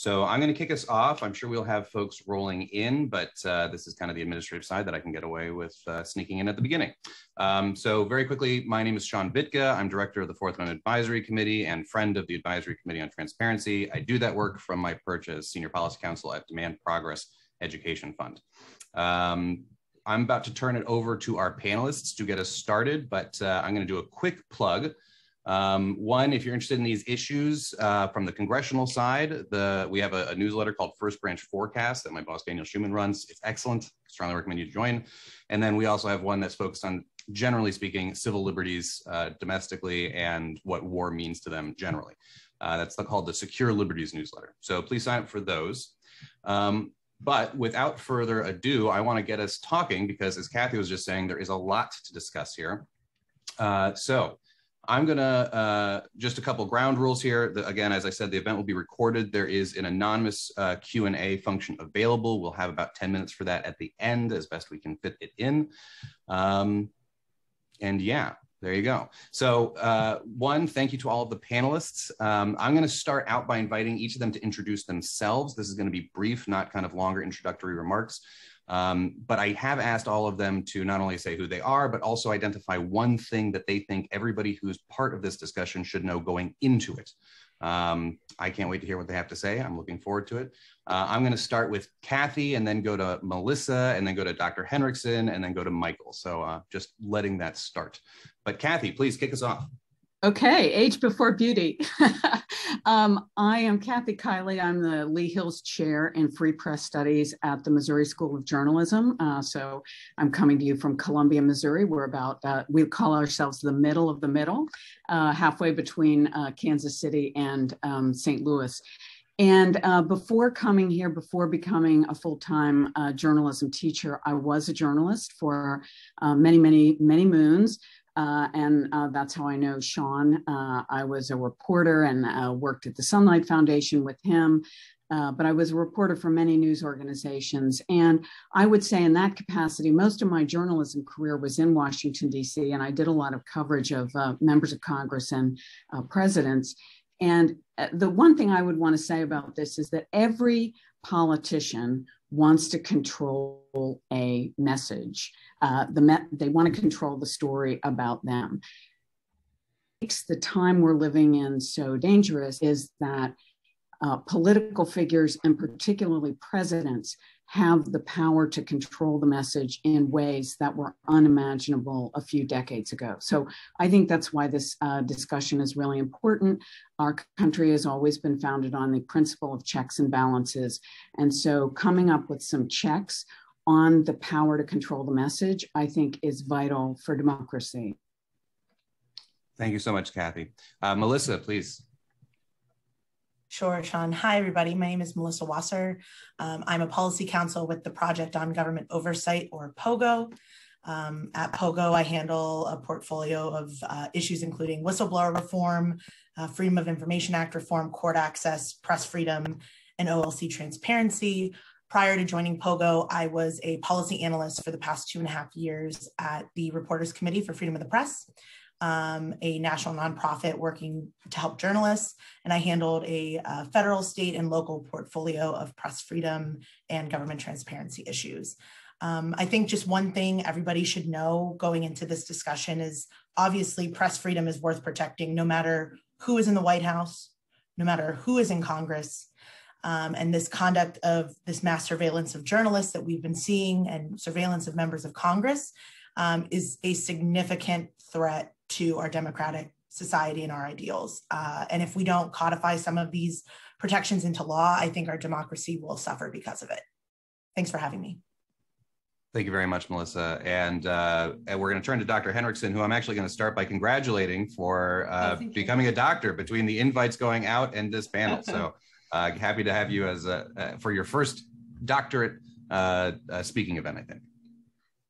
So I'm going to kick us off. I'm sure we'll have folks rolling in, but uh, this is kind of the administrative side that I can get away with uh, sneaking in at the beginning. Um, so very quickly, my name is Sean Vitka. I'm director of the Fourth Amendment Advisory Committee and friend of the Advisory Committee on Transparency. I do that work from my perch as Senior Policy Counsel at Demand Progress Education Fund. Um, I'm about to turn it over to our panelists to get us started, but uh, I'm going to do a quick plug. Um, one, if you're interested in these issues uh, from the congressional side, the, we have a, a, newsletter called First Branch Forecast that my boss Daniel Schuman runs. It's excellent. Strongly recommend you join. And then we also have one that's focused on, generally speaking, civil liberties uh, domestically and what war means to them generally. Uh, that's called the Secure Liberties newsletter. So please sign up for those. Um, but without further ado, I want to get us talking because, as Kathy was just saying, there is a lot to discuss here. Uh, so I'm gonna uh, just a couple ground rules here. The, again, as I said, the event will be recorded. There is an anonymous uh, Q and A function available. We'll have about 10 minutes for that at the end, as best we can fit it in. Um, and yeah, there you go. So uh, one, thank you to all of the panelists. Um, I'm going to start out by inviting each of them to introduce themselves. This is going to be brief, not kind of longer introductory remarks. Um, but I have asked all of them to not only say who they are, but also identify one thing that they think everybody who's part of this discussion should know going into it. Um, I can't wait to hear what they have to say. I'm looking forward to it. Uh, I'm going to start with Kathy and then go to Melissa and then go to Dr. Henrichsen and then go to Michael. So uh, just letting that start. But Kathy, please kick us off. Okay, age before beauty. um, I am Kathy Kiely. I'm the Lee Hills Chair in Free Press Studies at the Missouri School of Journalism. Uh, so I'm coming to you from Columbia, Missouri. We're about, uh, we call ourselves the middle of the middle, uh, halfway between uh, Kansas City and um, St. Louis. And uh, before coming here, before becoming a full time uh, journalism teacher, I was a journalist for uh, many, many, many moons. Uh, and uh, that's how I know Sean. Uh, I was a reporter and uh, worked at the Sunlight Foundation with him. Uh, but I was a reporter for many news organizations. And I would say, in that capacity, most of my journalism career was in Washington, D.C., and I did a lot of coverage of uh, members of Congress and presidents. And the one thing I would want to say about this is that every politician wants to control a message. Uh, the me- they want to control the story about them. Makes the time we're living in so dangerous is that uh, political figures and particularly presidents have the power to control the message in ways that were unimaginable a few decades ago. So I think that's why this uh, discussion is really important. Our country has always been founded on the principle of checks and balances. And so coming up with some checks on the power to control the message, I think is vital for democracy. Thank you so much, Kathy. Uh, Melissa, please. Sure, Sean. Hi, everybody. My name is Melissa Wasser. Um, I'm a policy counsel with the Project on Government Oversight, or POGO. Um, at POGO, I handle a portfolio of uh, issues including whistleblower reform, uh, Freedom of Information Act reform, court access, press freedom, and OLC transparency. Prior to joining POGO, I was a policy analyst for the past two and a half years at the Reporters Committee for Freedom of the Press um, a national nonprofit working to help journalists, and I handled a, a, federal, state, and local portfolio of press freedom and government transparency issues. Um, I think just one thing everybody should know going into this discussion is obviously press freedom is worth protecting no matter who is in the White House, no matter who is in Congress. Um, and this conduct of this mass surveillance of journalists that we've been seeing and surveillance of members of Congress um, is a significant threat to our democratic society and our ideals. Uh, and if we don't codify some of these protections into law, I think our democracy will suffer because of it. Thanks for having me. Thank you very much, Melissa. And, uh, and we're going to turn to Dr. Henrichsen, who I'm actually going to start by congratulating for uh, oh, becoming you. a doctor between the invites going out and this panel. so uh, happy to have you as a, uh, for your first doctorate uh, uh, speaking event, I think.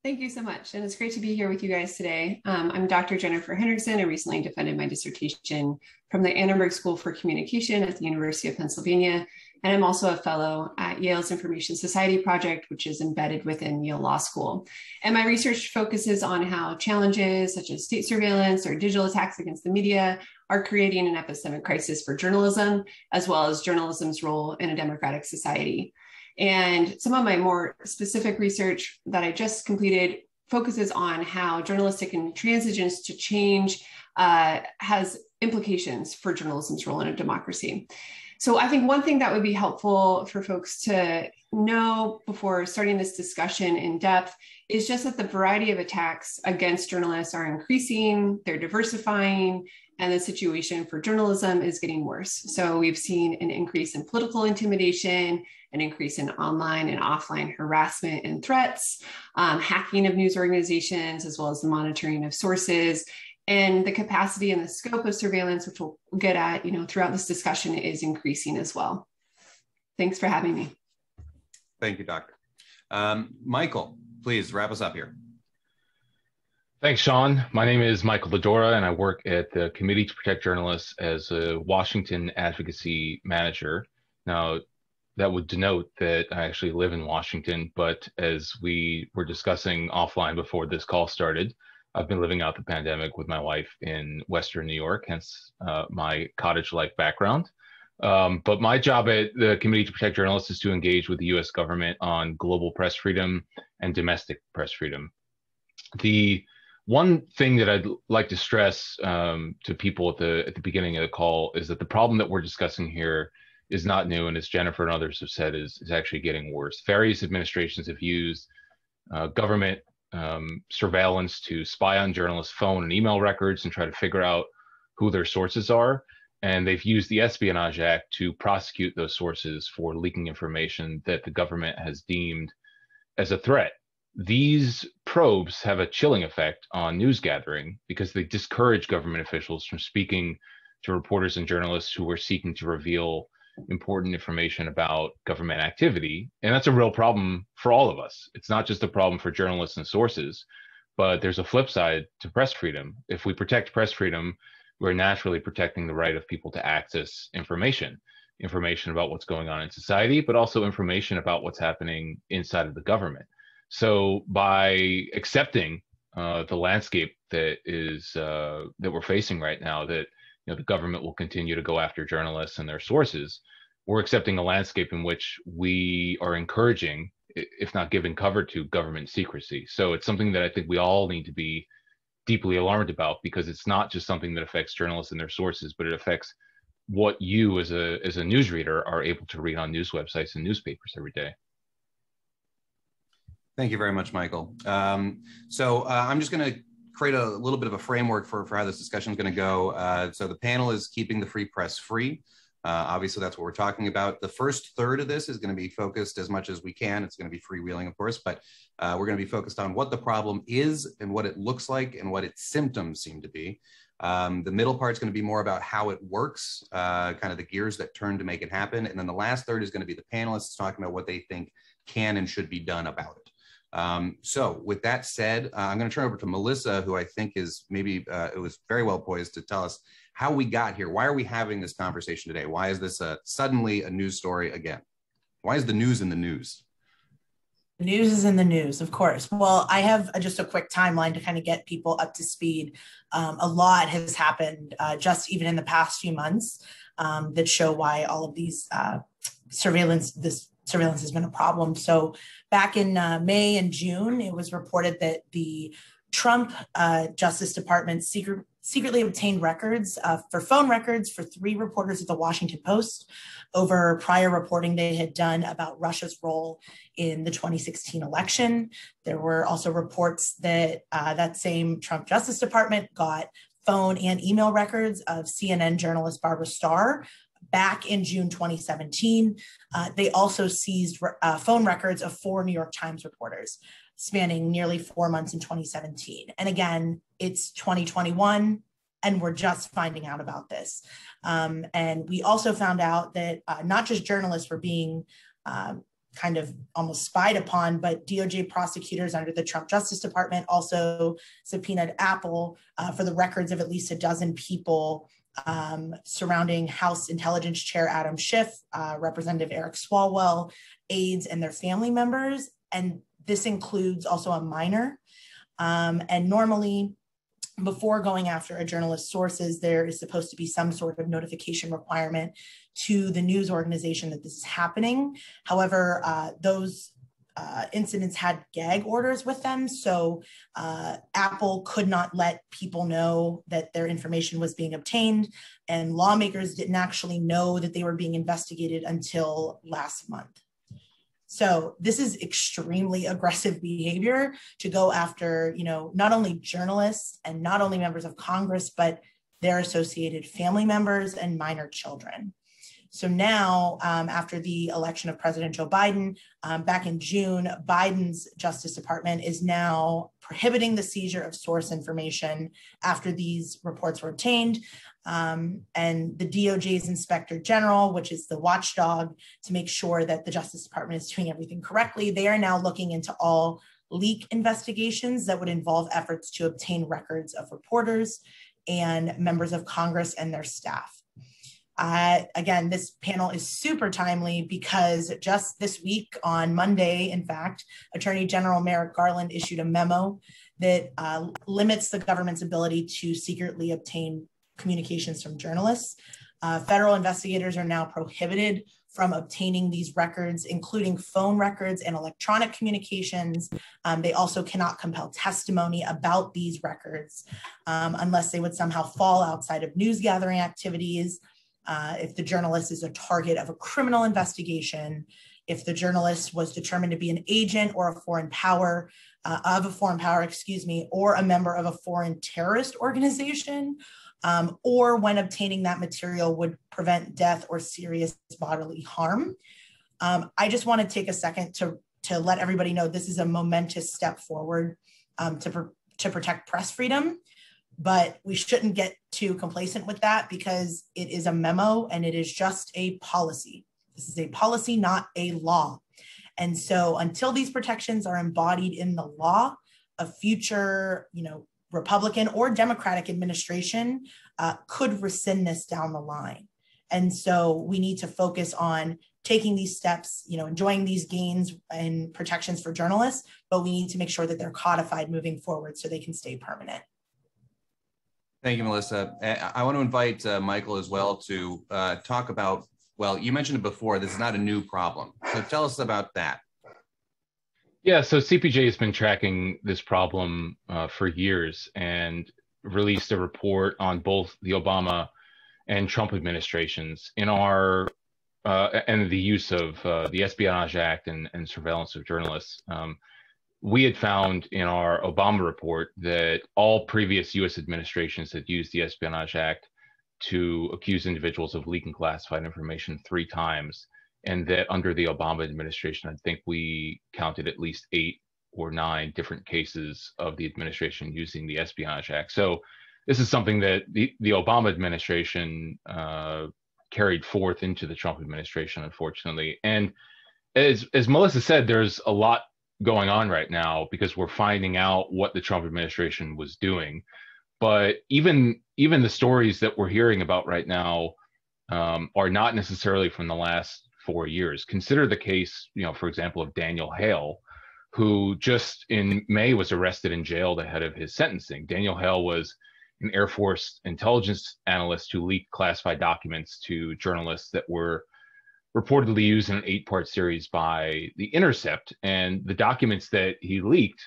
Thank you so much. And it's great to be here with you guys today. Um, I'm Dr. Jennifer Henrichsen. I recently defended my dissertation from the Annenberg School for Communication at the University of Pennsylvania. And I'm also a fellow at Yale's Information Society Project, which is embedded within Yale Law School. And my research focuses on how challenges such as state surveillance or digital attacks against the media are creating an epistemic crisis for journalism, as well as journalism's role in a democratic society. And some of my more specific research that I just completed focuses on how journalistic intransigence to change uh, has implications for journalism's role in a democracy. So I think one thing that would be helpful for folks to know before starting this discussion in depth is just that the variety of attacks against journalists are increasing, they're diversifying, and the situation for journalism is getting worse. So we've seen an increase in political intimidation, an increase in online and offline harassment and threats, um, hacking of news organizations, as well as the monitoring of sources. And the capacity and the scope of surveillance, which we'll get at, you know, throughout this discussion, is increasing as well. Thanks for having me. Thank you, Doctor. Um, Michael, please wrap us up here. Thanks, Sean. My name is Michael De Dora, and I work at the Committee to Protect Journalists as a Washington advocacy manager. Now, that would denote that I actually live in Washington, but as we were discussing offline before this call started, I've been living out the pandemic with my wife in Western New York, hence uh, my cottage life background. Um, but my job at the Committee to Protect Journalists is to engage with the US government on global press freedom and domestic press freedom. The one thing that I'd like to stress um, to people at the at the beginning of the call is that the problem that we're discussing here is not new, and as Jennifer and others have said, is is actually getting worse. Various administrations have used uh, government um, surveillance to spy on journalists' phone and email records and try to figure out who their sources are. And they've used the Espionage Act to prosecute those sources for leaking information that the government has deemed as a threat these probes have a chilling effect on news gathering because they discourage government officials from speaking to reporters and journalists who are seeking to reveal important information about government activity. And that's a real problem for all of us. It's not just a problem for journalists and sources, but there's a flip side to press freedom. If we protect press freedom, we're naturally protecting the right of people to access information information about what's going on in society, but also information about what's happening inside of the government. So by accepting uh, the landscape that is uh, that we're facing right now, that you know the government will continue to go after journalists and their sources, we're accepting a landscape in which we are encouraging, if not giving cover to, government secrecy. So it's something that I think we all need to be deeply alarmed about because it's not just something that affects journalists and their sources, but it affects what you as a as a newsreader are able to read on news websites and newspapers every day. Thank you very much, Michael. Um, so uh, I'm just going to create a little bit of a framework for, for how this discussion is going to go. Uh, so the panel is keeping the free press free. Uh, obviously, that's what we're talking about. The first third of this is going to be focused as much as we can. It's going to be freewheeling, of course, but uh, we're going to be focused on what the problem is and what it looks like and what its symptoms seem to be. Um, the middle part is going to be more about how it works, uh, kind of the gears that turn to make it happen. And then the last third is going to be the panelists talking about what they think can and should be done about it. Um, so with that said, uh, I'm going to turn over to Melissa, who I think is maybe uh, it was very well poised to tell us how we got here. Why are we having this conversation today? Why is this a, suddenly a news story again? Why is the news in the news? The news is in the news, of course. Well, I have just a quick timeline to kind of get people up to speed. Um, a lot has happened uh, just even in the past few months um, that show why all of these uh, surveillance, this surveillance has been a problem. So back in uh, May and June, it was reported that the Trump uh, Justice Department secret, secretly obtained records uh, for phone records for three reporters at the Washington Post over prior reporting they had done about Russia's role in the 2016 election. There were also reports that uh, that same Trump Justice Department got phone and email records of CNN journalist Barbara Starr back in June 2017. Uh, they also seized uh, phone records of four New York Times reporters spanning nearly four months in 2017. And again, it's 2021 and we're just finding out about this. Um, and we also found out that uh, not just journalists were being um, kind of almost spied upon, but DOJ prosecutors under the Trump Justice Department also subpoenaed Apple uh, for the records of at least a dozen people um, surrounding House Intelligence Chair Adam Schiff, uh, Representative Eric Swalwell, aides, and their family members. And this includes also a minor. Um, and normally, before going after a journalist's sources, there is supposed to be some sort of notification requirement to the news organization that this is happening. However, uh, those uh, incidents had gag orders with them. So uh, Apple could not let people know that their information was being obtained. And lawmakers didn't actually know that they were being investigated until last month. So this is extremely aggressive behavior to go after, you know, not only journalists and not only members of Congress, but their associated family members and minor children. So now, um, after the election of President Joe Biden um, back in June, Biden's Justice Department is now prohibiting the seizure of source information after these reports were obtained. Um, and the DOJ's Inspector General, which is the watchdog to make sure that the Justice Department is doing everything correctly, they are now looking into all leak investigations that would involve efforts to obtain records of reporters and members of Congress and their staff. Uh, again, this panel is super timely because just this week on Monday, in fact, Attorney General Merrick Garland issued a memo that uh, limits the government's ability to secretly obtain communications from journalists. Uh, federal investigators are now prohibited from obtaining these records, including phone records and electronic communications. Um, they also cannot compel testimony about these records um, unless they would somehow fall outside of news gathering activities uh, if the journalist is a target of a criminal investigation, if the journalist was determined to be an agent or a foreign power, uh, of a foreign power, excuse me, or a member of a foreign terrorist organization, um, or when obtaining that material would prevent death or serious bodily harm. Um, I just want to take a second to, to let everybody know this is a momentous step forward um, to, pr- to protect press freedom but we shouldn't get too complacent with that because it is a memo and it is just a policy. This is a policy, not a law. And so until these protections are embodied in the law, a future, you know, Republican or Democratic administration uh, could rescind this down the line. And so we need to focus on taking these steps, you know, enjoying these gains and protections for journalists, but we need to make sure that they're codified moving forward so they can stay permanent. Thank you, Melissa. I want to invite uh, Michael as well to uh, talk about, well, you mentioned it before, this is not a new problem. So tell us about that. Yeah, so CPJ has been tracking this problem uh, for years and released a report on both the Obama and Trump administrations in our uh, and the use of uh, the Espionage Act and, and surveillance of journalists. Um, we had found in our Obama report that all previous US administrations had used the Espionage Act to accuse individuals of leaking classified information three times. And that under the Obama administration, I think we counted at least eight or nine different cases of the administration using the Espionage Act. So this is something that the, the Obama administration uh, carried forth into the Trump administration, unfortunately. And as, as Melissa said, there's a lot going on right now because we're finding out what the Trump administration was doing. But even even the stories that we're hearing about right now um, are not necessarily from the last four years. Consider the case, you know, for example, of Daniel Hale, who just in May was arrested and jailed ahead of his sentencing. Daniel Hale was an Air Force intelligence analyst who leaked classified documents to journalists that were reportedly used in an eight part series by The Intercept. And the documents that he leaked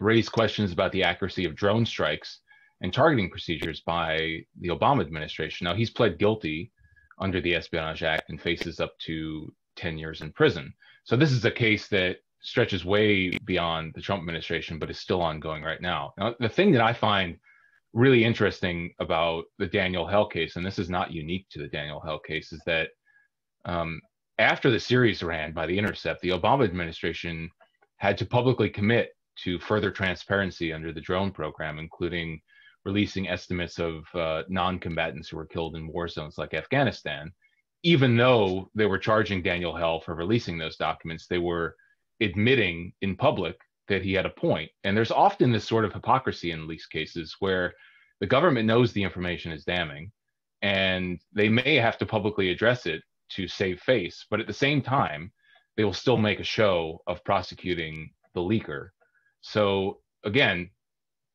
raised questions about the accuracy of drone strikes and targeting procedures by the Obama administration. Now, he's pled guilty under the Espionage Act and faces up to 10 years in prison. So, this is a case that stretches way beyond the Trump administration, but is still ongoing right now. Now, the thing that I find really interesting about the Daniel Hale case, and this is not unique to the Daniel Hale case, is that um, after the series ran by The Intercept, the Obama administration had to publicly commit to further transparency under the drone program, including releasing estimates of uh, non combatants who were killed in war zones like Afghanistan. Even though they were charging Daniel Hale for releasing those documents, they were admitting in public that he had a point. And there's often this sort of hypocrisy in these cases where the government knows the information is damning and they may have to publicly address it to save face, but at the same time, they will still make a show of prosecuting the leaker. So again,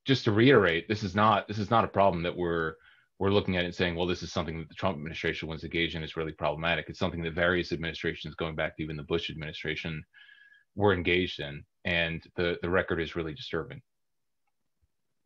just to reiterate, this is not this is not a problem that we're we're looking at and saying, well, this is something that the Trump administration was engaged in is really problematic. It's something that various administrations, going back to even the Bush administration, were engaged in, and the the record is really disturbing.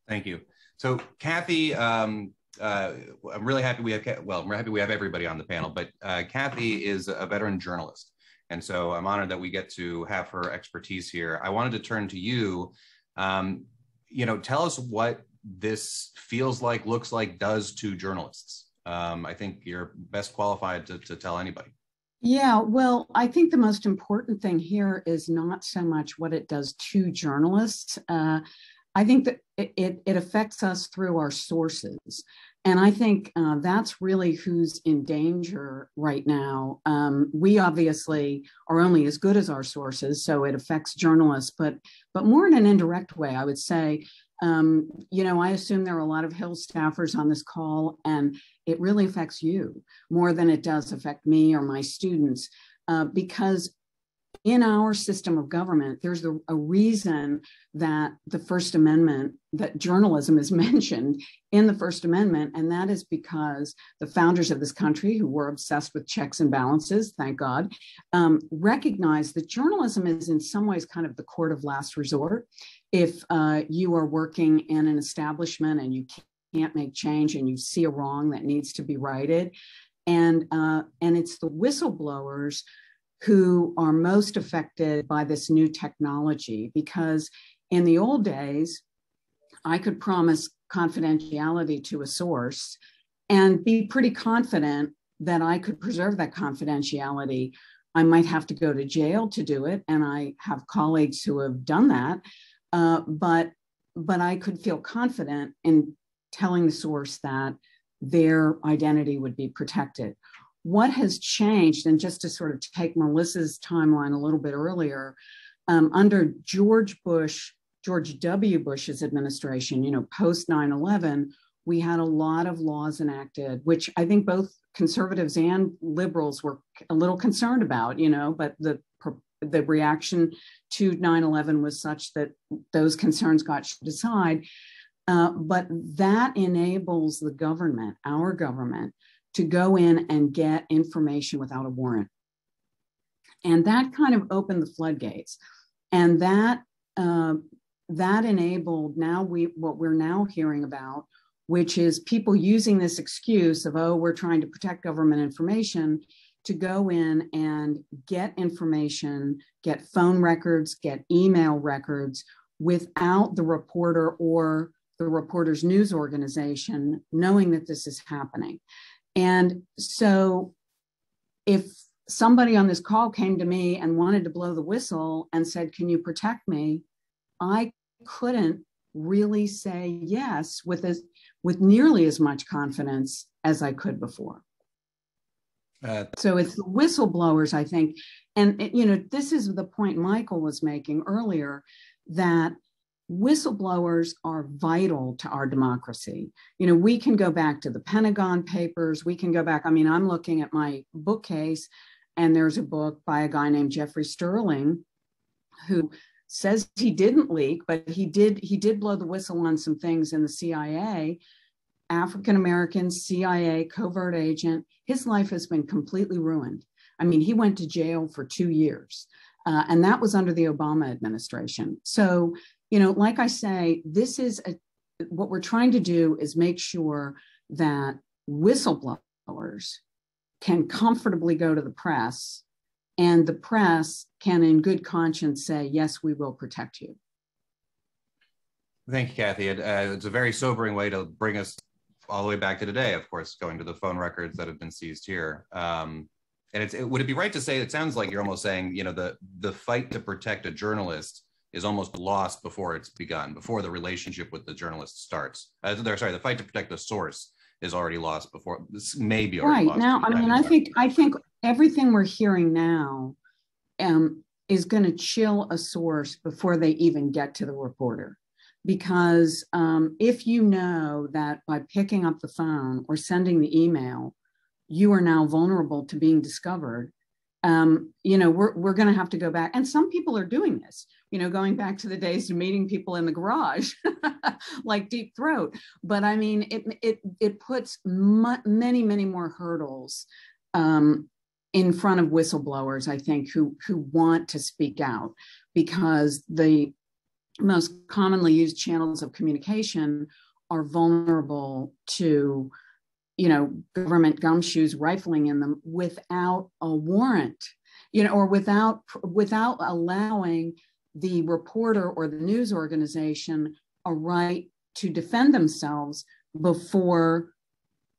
Thank you. So, Kathy, um, uh, I'm really happy we have well, I'm happy we have everybody on the panel, but uh, Kathy is a veteran journalist, and so I'm honored that we get to have her expertise here. I wanted to turn to you. Um, you know, tell us what this feels like, looks like, does to journalists. Um, I think you're best qualified to, to tell anybody. Yeah, well, I think the most important thing here is not so much what it does to journalists. Uh, I think that it, it affects us through our sources. And I think uh, that's really who's in danger right now. Um, we obviously are only as good as our sources, so it affects journalists, but but more in an indirect way, I would say. Um, you know, I assume there are a lot of Hill staffers on this call, and it really affects you more than it does affect me or my students, uh, because in our system of government, there's a, a, reason that the First Amendment, that journalism is mentioned in the First Amendment, and that is because the founders of this country, who were obsessed with checks and balances, thank God, um, recognized that journalism is in some ways kind of the court of last resort. If uh, you are working in an establishment and you can't make change and you see a wrong that needs to be righted, and uh, and it's the whistleblowers who are most affected by this new technology because in the old days, I could promise confidentiality to a source and be pretty confident that I could preserve that confidentiality. I might have to go to jail to do it, and I have colleagues who have done that. Uh, but but I could feel confident in telling the source that their identity would be protected what has changed, and just to sort of take Melissa's timeline a little bit earlier, um, under George Bush, George W. Bush's administration, you know, post 9 11, we had a lot of laws enacted, which I think both conservatives and liberals were a little concerned about, you know, but the the reaction to 9-11 was such that those concerns got set aside. Uh, but that enables the government, our government, to go in and get information without a warrant. And that kind of opened the floodgates. And that uh, that enabled now we what we're now hearing about, which is people using this excuse of, oh, we're trying to protect government information to go in and get information, get phone records, get email records without the reporter or the reporter's news organization knowing that this is happening. And so if somebody on this call came to me and wanted to blow the whistle and said, Can you protect me? I couldn't really say yes with as with nearly as much confidence as I could before. Uh, so it's the whistleblowers, I think, and you know this is the point Michael was making earlier that whistleblowers are vital to our democracy. You know, we can go back to the Pentagon Papers, we can go back. I mean, I'm looking at my bookcase, and there's a book by a guy named Jeffrey Sterling who says he didn't leak, but he did he did blow the whistle on some things in the CIA. African American CIA covert agent. His life has been completely ruined. I mean, he went to jail for two years. Uh, and that was under the Obama administration. So you know, like I say, this is a, what we're trying to do is make sure that whistleblowers can comfortably go to the press and the press can, in good conscience, say, yes, we will protect you. Thank you, Kathy. It, uh, it's a very sobering way to bring us all the way back to today, of course, going to the phone records that have been seized here. Um, and it's, it, would it be right to say, it sounds like you're almost saying, you know, the, the fight to protect a journalist is almost lost before it's begun, before the relationship with the journalist starts. Uh, sorry, the fight to protect the source is already lost before this may be already right now. I mean, I think I think everything we're hearing now um, is going to chill a source before they even get to the reporter. because um, if you know that by picking up the phone or sending the email, you are now vulnerable to being discovered, um, you know, we're, we're going to have to go back. And some people are doing this, you know, going back to the days of meeting people in the garage, like Deep Throat. But I mean, it, it, it puts many, many more hurdles um, in front of whistleblowers, I think, who, who want to speak out because the most commonly used channels of communication are vulnerable to you know government gumshoes rifling in them without a warrant you know or without without allowing the reporter or the news organization a right to defend themselves before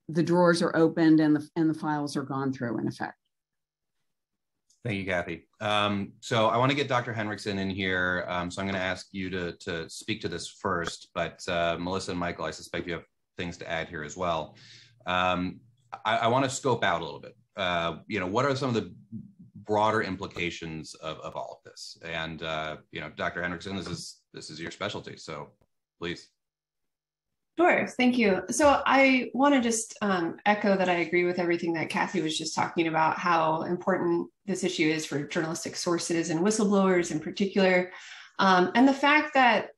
the drawers are opened and the and the files are gone through in effect Thank you, Kathy. Um, so I want to get Dr. Henrichsen in here. Um, so I'm going to ask you to, to speak to this first, but uh, Melissa and Michael, I suspect you have things to add here as well. Um, I, I, want to scope out a little bit. Uh, you know, what are some of the broader implications of, of all of this? And uh, you know, Dr. Henrichsen, this is this is your specialty, so please. Sure, thank you. So I want to just um, echo that I agree with everything that Kathy was just talking about, how important this issue is for journalistic sources and whistleblowers in particular. Um, and the fact that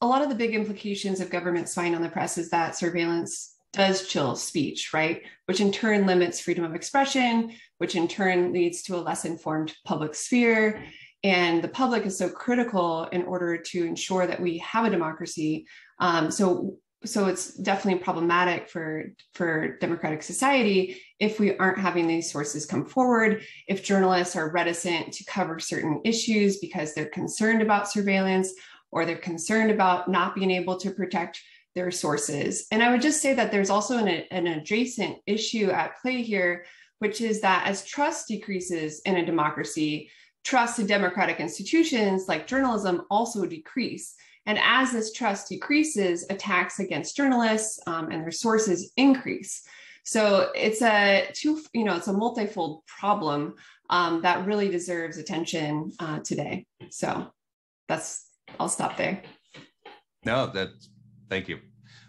a lot of the big implications of government spying on the press is that surveillance does chill speech, right? Which in turn limits freedom of expression, which in turn leads to a less informed public sphere. And the public is so critical in order to ensure that we have a democracy. Um, so so it's definitely problematic for for democratic society if we aren't having these sources come forward if journalists are reticent to cover certain issues because they're concerned about surveillance or they're concerned about not being able to protect their sources and i would just say that there's also an, an adjacent issue at play here which is that as trust decreases in a democracy trust in democratic institutions like journalism also decrease and as this trust decreases, attacks against journalists um, and their sources increase. So it's a two, you know, it's a multifold problem um, that really deserves attention uh, today. So that's, I'll stop there. No, that's, thank you.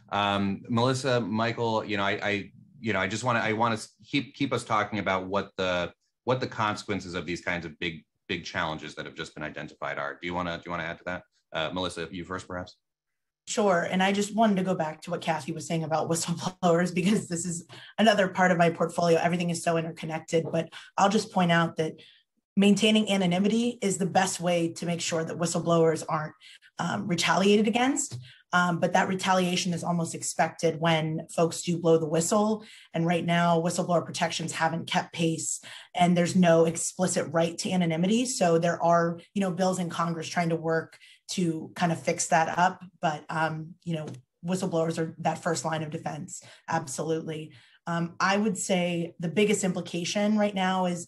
Um, Melissa, Michael, you know, I, I you know, I just want to, I want to keep, keep us talking about what the, what the consequences of these kinds of big, big challenges that have just been identified are. Do you want to, do you want to add to that? Uh, Melissa, you first, perhaps. Sure. And I just wanted to go back to what Kathy was saying about whistleblowers because this is another part of my portfolio. Everything is so interconnected. But I'll just point out that maintaining anonymity is the best way to make sure that whistleblowers aren't um, retaliated against. Um, but that retaliation is almost expected when folks do blow the whistle. And right now, whistleblower protections haven't kept pace, and there's no explicit right to anonymity. So there are, you know, bills in Congress trying to work to kind of fix that up. But, um, you know, whistleblowers are that first line of defense. Absolutely. Um, I would say the biggest implication right now is,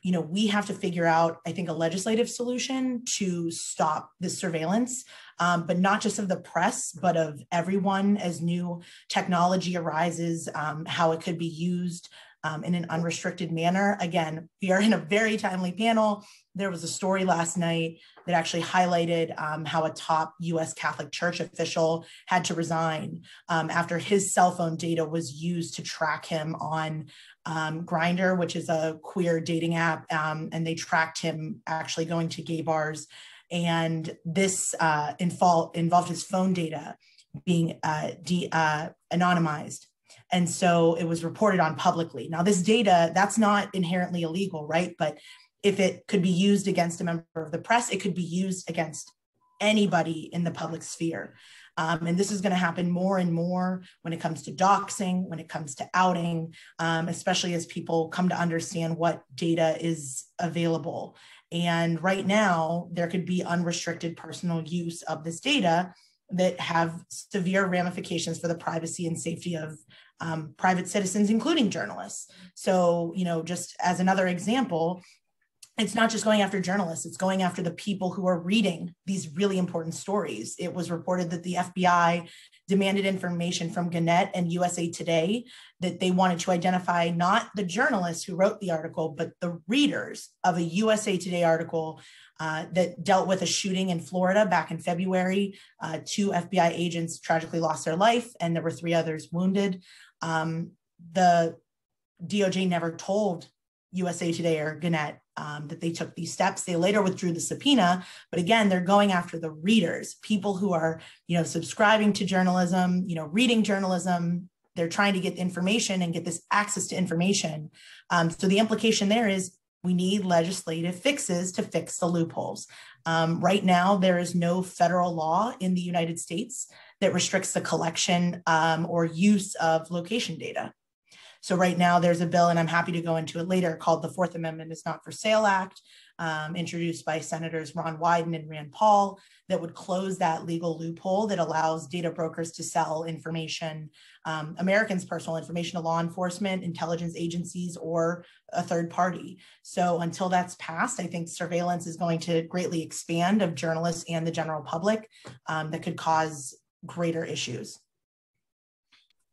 you know, we have to figure out, I think, a legislative solution to stop this surveillance, um, but not just of the press, but of everyone as new technology arises, um, how it could be used um, in an unrestricted manner. Again, we are in a very timely panel. There was a story last night that actually highlighted um, how a top US Catholic Church official had to resign um, after his cell phone data was used to track him on um, Grindr, which is a queer dating app. Um, and they tracked him actually going to gay bars. And this uh, involved, involved his phone data being uh, de- uh, anonymized. And so it was reported on publicly. Now, this data, that's not inherently illegal, right? But if it could be used against a member of the press, it could be used against anybody in the public sphere. Um, and this is going to happen more and more when it comes to doxing, when it comes to outing, um, especially as people come to understand what data is available. And right now, there could be unrestricted personal use of this data that have severe ramifications for the privacy and safety of um, private citizens, including journalists. So, you know, just as another example, it's not just going after journalists, it's going after the people who are reading these really important stories. It was reported that the FBI demanded information from Gannett and USA Today that they wanted to identify not the journalists who wrote the article, but the readers of a USA Today article uh, that dealt with a shooting in Florida back in February. Uh, two FBI agents tragically lost their life, and there were three others wounded. Um, the DOJ never told USA Today or Gannett um, that they took these steps. They later withdrew the subpoena, but again, they're going after the readers, people who are, you know, subscribing to journalism, you know, reading journalism. They're trying to get information and get this access to information. Um, so the implication there is we need legislative fixes to fix the loopholes. Um, right now, there is no federal law in the United States that restricts the collection um, or use of location data. So right now there's a bill, and I'm happy to go into it later, called the Fourth Amendment is Not for Sale Act, um, introduced by Senators Ron Wyden and Rand Paul, that would close that legal loophole that allows data brokers to sell information, um, Americans' personal information to law enforcement, intelligence agencies, or a third party. So until that's passed, I think surveillance is going to greatly expand of journalists and the general public um, that could cause greater issues.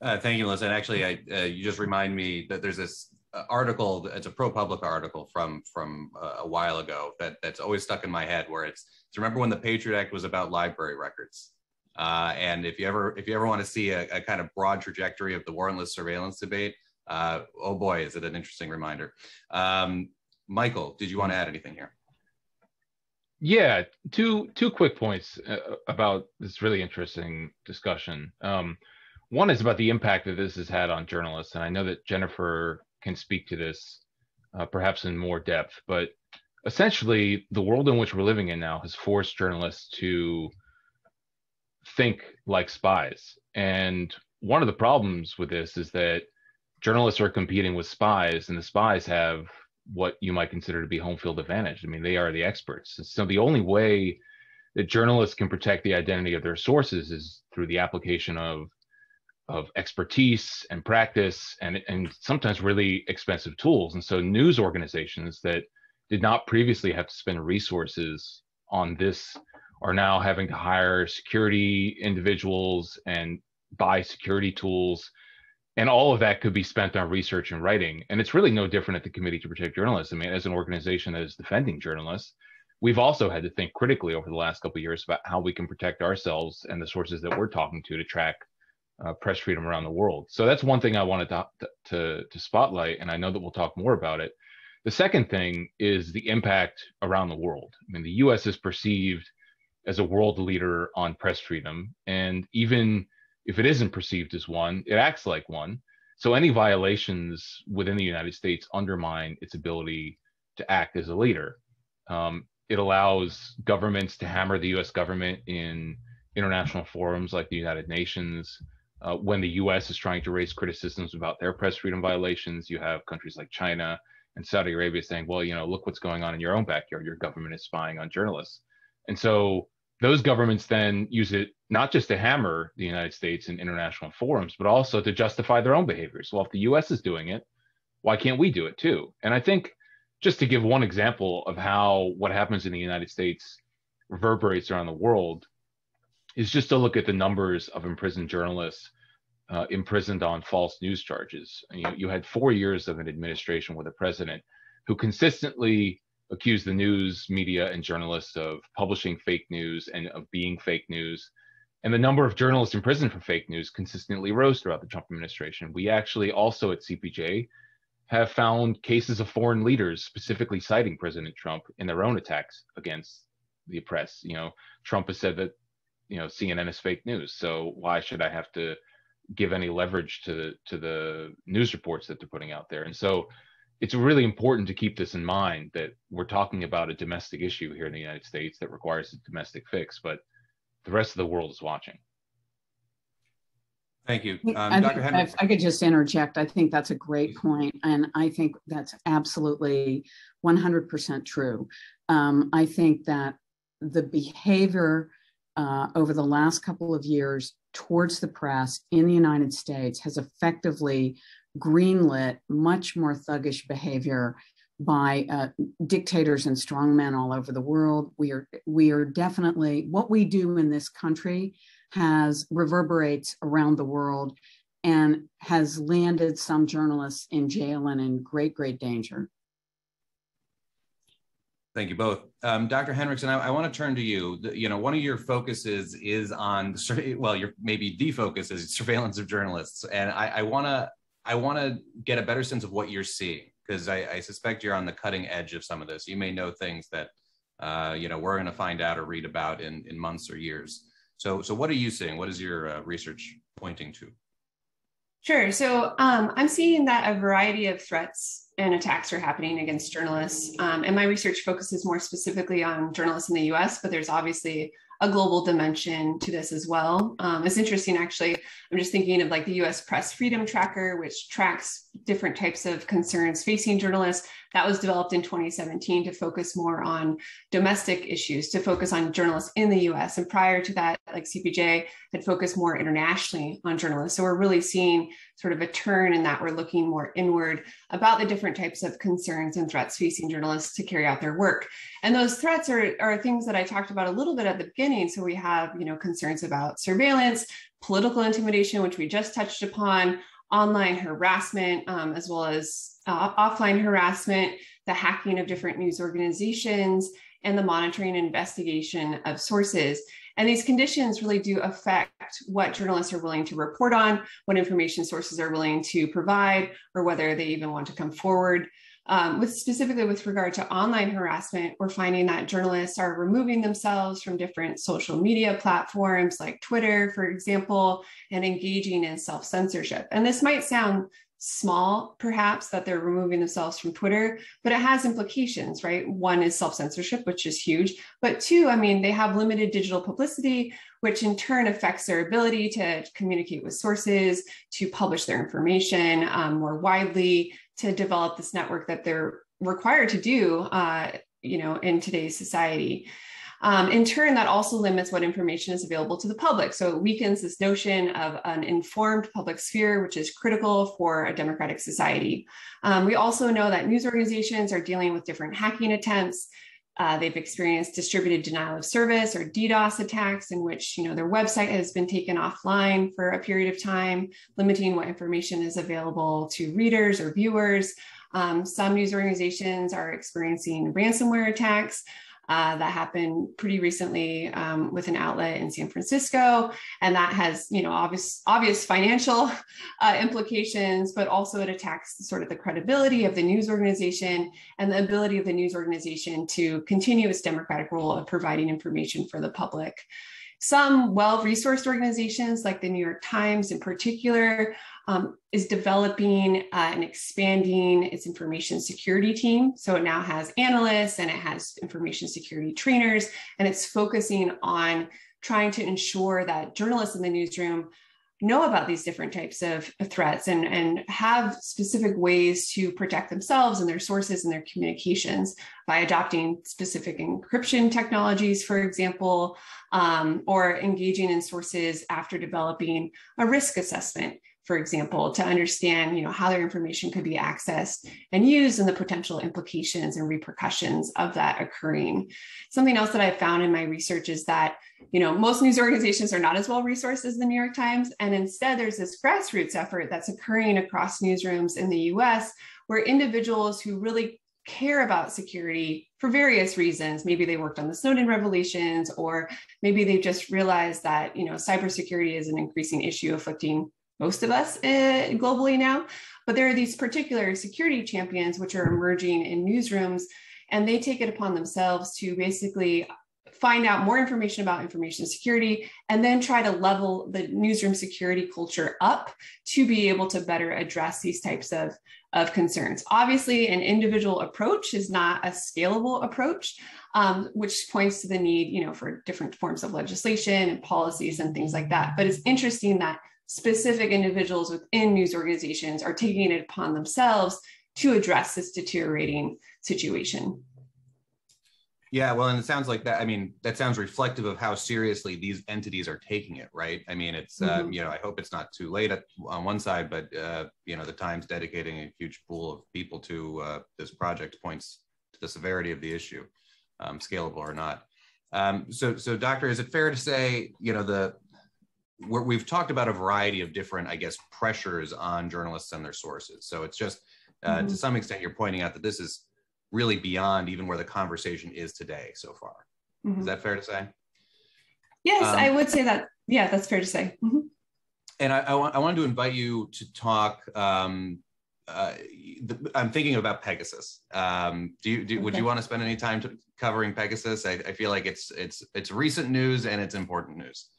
Uh, thank you, Melissa. And actually, I, uh, you just remind me that there's this uh, article. It's a ProPublica article from from uh, a while ago that that's always stuck in my head. Where it's to remember when the Patriot Act was about library records. Uh, and if you ever if you ever want to see a, a, kind of broad trajectory of the warrantless surveillance debate, uh, oh boy, is it an interesting reminder. Um, Michael, did you want to add anything here? Yeah, two two quick points about this really interesting discussion. Um, one is about the impact that this has had on journalists, and I know that Jennifer can speak to this uh, perhaps in more depth. But essentially, the world in which we're living in now has forced journalists to think like spies. And one of the problems with this is that journalists are competing with spies, and the spies have what you might consider to be home field advantage. I mean, they are the experts. So the only way that journalists can protect the identity of their sources is through the application of of expertise and practice and and sometimes really expensive tools and so news organizations that did not previously have to spend resources on this are now having to hire security individuals and buy security tools and all of that could be spent on research and writing and it's really no different at the committee to protect journalists i mean as an organization that is defending journalists we've also had to think critically over the last couple of years about how we can protect ourselves and the sources that we're talking to to track uh, press freedom around the world. So that's one thing I wanted to, to, to spotlight, and I know that we'll talk more about it. The second thing is the impact around the world. I mean, the U.S. is perceived as a world leader on press freedom, and even if it isn't perceived as one, it acts like one. So any violations within the United States undermine its ability to act as a leader. Um, it allows governments to hammer the U.S. government in international forums like the United Nations, uh, when the US is trying to raise criticisms about their press freedom violations, you have countries like China and Saudi Arabia saying, well, you know, look what's going on in your own backyard. Your government is spying on journalists. And so those governments then use it not just to hammer the United States in international forums, but also to justify their own behaviors. Well, if the US is doing it, why can't we do it too? And I think just to give one example of how what happens in the United States reverberates around the world, is just to look at the numbers of imprisoned journalists uh, imprisoned on false news charges. You, you had four years of an administration with a president who consistently accused the news media and journalists of publishing fake news and of being fake news. And the number of journalists imprisoned for fake news consistently rose throughout the Trump administration. We actually also at CPJ have found cases of foreign leaders specifically citing President Trump in their own attacks against the press. You know, Trump has said that you know CNN is fake news. So why should I have to give any leverage to the to the news reports that they're putting out there? And so it's really important to keep this in mind that we're talking about a domestic issue here in the United States that requires a domestic fix, but the rest of the world is watching. Thank you. Um, Dr. Henry. If I could just interject, I think that's a great point, and I think that's absolutely 100% true. Um, I think that the behavior uh, over the last couple of years towards the press in the United States has effectively greenlit much more thuggish behavior by uh, dictators and strongmen all over the world. We are we are definitely what we do in this country has reverberates around the world and has landed some journalists in jail and in great great danger. Thank you both. Um, Dr. Henrichsen, I, I want to turn to you. The, you know, one of your focuses is on, well, your maybe the focus is surveillance of journalists. And I, I want to, I want to get a better sense of what you're seeing because I, I, suspect you're on the cutting edge of some of this. You may know things that, uh, you know, we're going to find out or read about in, in months or years. So, so what are you seeing? What is your uh, research pointing to? Sure. So um, I'm seeing that a variety of threats and attacks are happening against journalists. Um, and my research focuses more specifically on journalists in the US, but there's obviously a global dimension to this as well. Um, it's interesting, actually. I'm just thinking of like the US Press Freedom Tracker, which tracks different types of concerns facing journalists. That was developed in 2017 to focus more on domestic issues, to focus on journalists in the US. And prior to that, like CPJ had focused more internationally on journalists. So we're really seeing sort of a turn in that we're looking more inward about the different types of concerns and threats facing journalists to carry out their work. And those threats are, are things that I talked about a little bit at the beginning. So we have, you know, concerns about surveillance, political intimidation, which we just touched upon, online harassment, um, as well as uh, offline harassment, the hacking of different news organizations, and the monitoring and investigation of sources. And these conditions really do affect what journalists are willing to report on, what information sources are willing to provide, or whether they even want to come forward. Um, with specifically with regard to online harassment, we're finding that journalists are removing themselves from different social media platforms like Twitter, for example, and engaging in self censorship. And this might sound small, perhaps, that they're removing themselves from Twitter, but it has implications, right? One is self censorship, which is huge. But two, I mean, they have limited digital publicity, which in turn affects their ability to communicate with sources, to publish their information um, more widely, to develop this network that they're required to do, uh, you know, in today's society. Um, in turn, that also limits what information is available to the public. So it weakens this notion of an informed public sphere, which is critical for a democratic society. Um, we also know that news organizations are dealing with different hacking attempts. Uh, they've experienced distributed denial of service or DDoS attacks in which you know their website has been taken offline for a period of time, limiting what information is available to readers or viewers. Um, some news organizations are experiencing ransomware attacks uh, that happened pretty recently um, with an outlet in San Francisco, and that has you know obvious obvious financial uh, implications, but also it attacks sort of the credibility of the news organization and the ability of the news organization to continue its democratic role of providing information for the public. Some well resourced organizations, like the New York Times in particular, um, is developing uh, and expanding its information security team. So it now has analysts and it has information security trainers, and it's focusing on trying to ensure that journalists in the newsroom know about these different types of threats and, and have specific ways to protect themselves and their sources and their communications by adopting specific encryption technologies, for example, um, or engaging in sources after developing a risk assessment for example, to understand you know, how their information could be accessed and used and the potential implications and repercussions of that occurring. Something else that I found in my research is that you know, most news organizations are not as well resourced as the New York Times. And instead, there's this grassroots effort that's occurring across newsrooms in the US where individuals who really care about security for various reasons. Maybe they worked on the Snowden revelations, or maybe they've just realized that you know cybersecurity is an increasing issue afflicting most of us uh, globally now. But there are these particular security champions which are emerging in newsrooms, and they take it upon themselves to basically find out more information about information security and then try to level the newsroom security culture up to be able to better address these types of, of concerns. Obviously, an individual approach is not a scalable approach, um, which points to the need, you know, for different forms of legislation and policies and things like that. But it's interesting that specific individuals within news organizations are taking it upon themselves to address this deteriorating situation. Yeah, well, and it sounds like that. I mean, that sounds reflective of how seriously these entities are taking it, right? I mean, it's uh, mm-hmm. uh, you know, I hope it's not too late at, on one side, but uh, you know, the Times dedicating a huge pool of people to uh, this project points to the severity of the issue, um, scalable or not. Um, so, so, doctor, is it fair to say, you know, the we have talked about a variety of different, I guess, pressures on journalists and their sources. So it's just uh, mm-hmm. to some extent you're pointing out that this is really beyond even where the conversation is today so far. Mm-hmm. Is that fair to say? Yes, um, I would say that. Yeah, that's fair to say. Mm-hmm. And I, I, I, wanted to invite you to talk. Um, uh, the, I'm thinking about Pegasus. Um, do you do, okay. would you want to spend any time to, covering Pegasus? I, I feel like it's it's it's recent news and it's important news.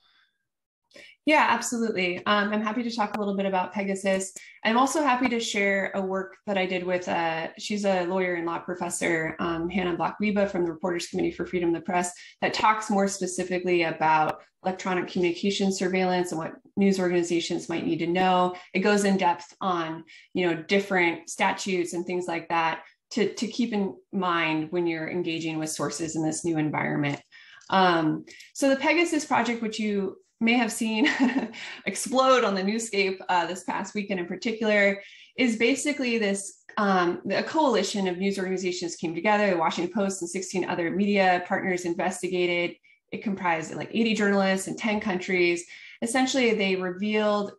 Yeah, absolutely. Um, I'm happy to talk a little bit about Pegasus. I'm also happy to share a work that I did with, uh, she's a lawyer and law professor, um, Hannah Bloch-Wehba from the Reporters Committee for Freedom of the Press, that talks more specifically about electronic communication surveillance and what news organizations might need to know. It goes in depth on, you know, different statutes and things like that to, to keep in mind when you're engaging with sources in this new environment. Um, so the Pegasus project, which you may have seen explode on the newscape uh, this past weekend in particular is basically this um, a coalition of news organizations came together the washington post and 16 other media partners investigated. It comprised like 80 journalists in 10 countries. Essentially they revealed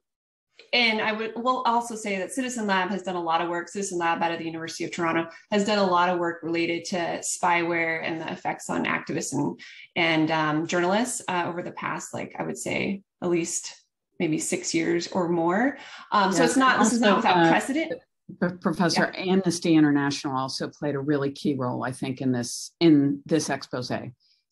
and I would will also say that Citizen Lab has done a lot of work. Citizen Lab out of the University of Toronto has done a lot of work related to spyware and the effects on activists and and um, journalists uh, over the past, like I would say, at least maybe six years or more. Um, yes, so it's not this is not without uh, precedent. Professor yeah. Amnesty International also played a really key role, I think, in this in this expose.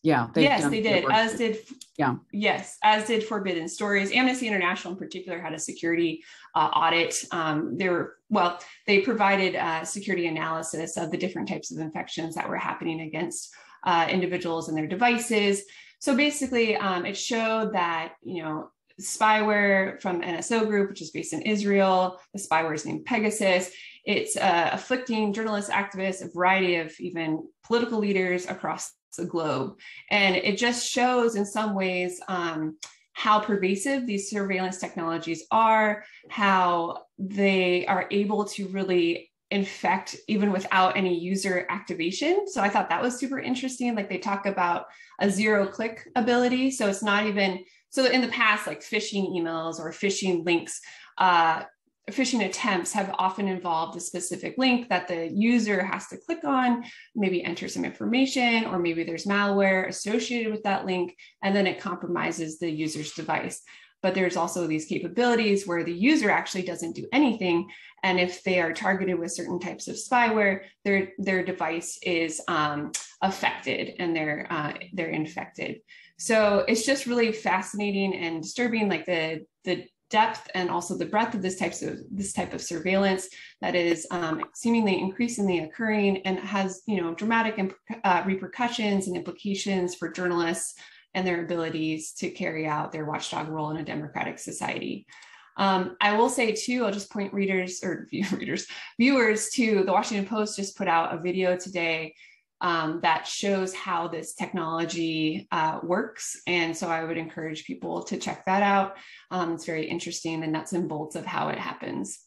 Yeah. Yes, they did. As did yeah. Yes, as did Forbidden Stories. Amnesty International, in particular, had a security uh, audit. Um, they were well, they provided uh, security analysis of the different types of infections that were happening against uh, individuals and their devices. So basically, um, it showed that you know spyware from NSO Group, which is based in Israel. The spyware is named Pegasus. It's uh, afflicting journalists, activists, a variety of even political leaders across the globe. And it just shows in some ways um, how pervasive these surveillance technologies are, how they are able to really infect even without any user activation. So I thought that was super interesting. Like they talk about a zero click ability. So it's not even, so in the past, like phishing emails or phishing links, uh, phishing attempts have often involved a specific link that the user has to click on, maybe enter some information, or maybe there's malware associated with that link, and then it compromises the user's device. But there's also these capabilities where the user actually doesn't do anything. And if they are targeted with certain types of spyware, their, their device is um, affected and they're, uh, they're infected. So it's just really fascinating and disturbing, like the, the depth and also the breadth of this types of this type of surveillance that is um, seemingly increasingly occurring and has you know dramatic imp- uh, repercussions and implications for journalists and their abilities to carry out their watchdog role in a democratic society. Um, I will say too, I'll just point readers or readers, viewers to the Washington Post just put out a video today um, that shows how this technology uh, works. And so I would encourage people to check that out. Um, it's very interesting, the nuts and bolts of how it happens.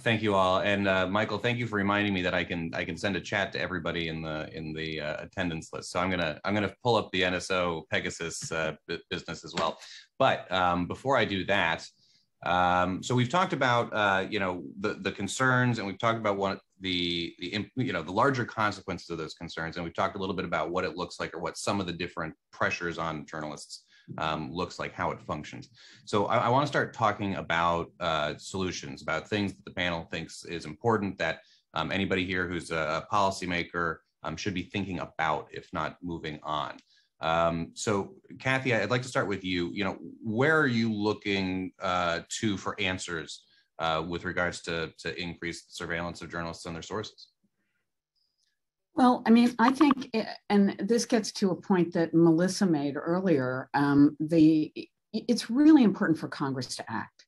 Thank you all, and uh, Michael, thank you for reminding me that I can I can send a chat to everybody in the in the uh, attendance list. So I'm gonna I'm gonna pull up the NSO Pegasus uh, business as well. But um, before I do that, um, so we've talked about uh, you know the the concerns, and we've talked about what the the you know the larger consequences of those concerns, and we've talked a little bit about what it looks like or what some of the different pressures on journalists um, looks like, how it functions. So I, I want to start talking about uh, solutions, about things that the panel thinks is important that um, anybody here who's a policymaker um, should be thinking about, if not moving on. Um, so, Kathy, I'd like to start with you. You know, where are you looking uh, to for answers uh, with regards to, to increased surveillance of journalists and their sources? Well, I mean, I think, it, and this gets to a point that Melissa made earlier. Um, the it's really important for Congress to act.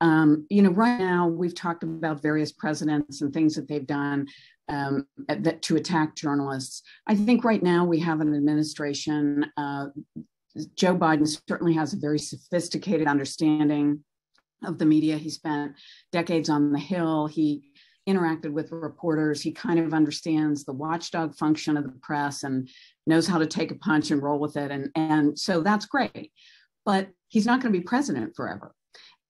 Um, you know, right now we've talked about various presidents and things that they've done um, that to attack journalists. I think right now we have an administration. Uh, Joe Biden certainly has a very sophisticated understanding of the media. He spent decades on the Hill. He interacted with reporters. He kind of understands the watchdog function of the press and knows how to take a punch and roll with it. And, and so that's great. But he's not going to be president forever.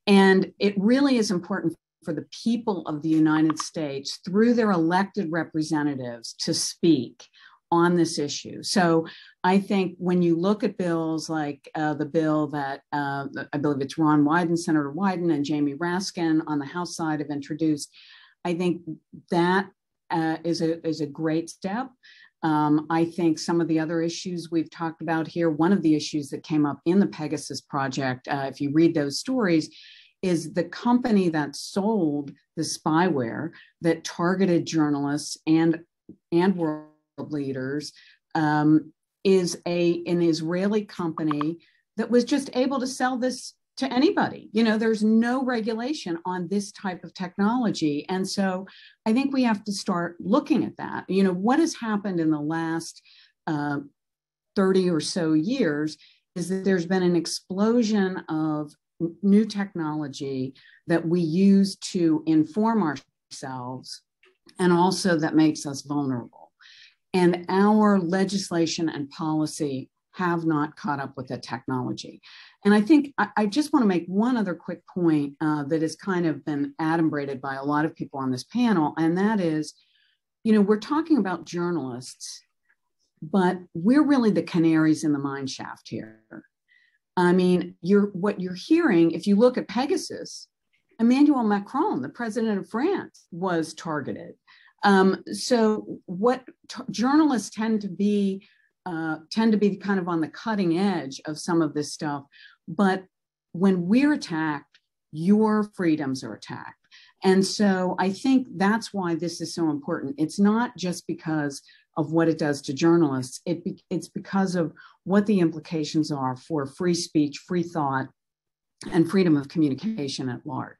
And it really is important for the people of the United States through their elected representatives to speak on this issue. So I think when you look at bills like uh, the bill that uh, I believe it's Ron Wyden, Senator Wyden, and Jamie Raskin on the House side have introduced, I think that uh, is a is a great step. Um, I think some of the other issues we've talked about here, one of the issues that came up in the Pegasus project, uh, if you read those stories, is the company that sold the spyware that targeted journalists and and world leaders um, is a an Israeli company that was just able to sell this to anybody. You know, there's no regulation on this type of technology. And so I think we have to start looking at that. You know, what has happened in the last uh, 30 or so years is that there's been an explosion of new technology that we use to inform ourselves and also that makes us vulnerable. And our legislation and policy have not caught up with the technology. And I think I, I just want to make one other quick point uh, that has kind of been adumbrated by a lot of people on this panel, and that is, you know, we're talking about journalists, but we're really the canaries in the mine shaft here. I mean, you're what you're hearing, if you look at Pegasus, Emmanuel Macron, the president of France, was targeted. Um, so what t- journalists tend to be uh, tend to be kind of on the cutting edge of some of this stuff. But when we're attacked, your freedoms are attacked. And so I think that's why this is so important. It's not just because of what it does to journalists, it be, it's because of what the implications are for free speech, free thought, and freedom of communication at large.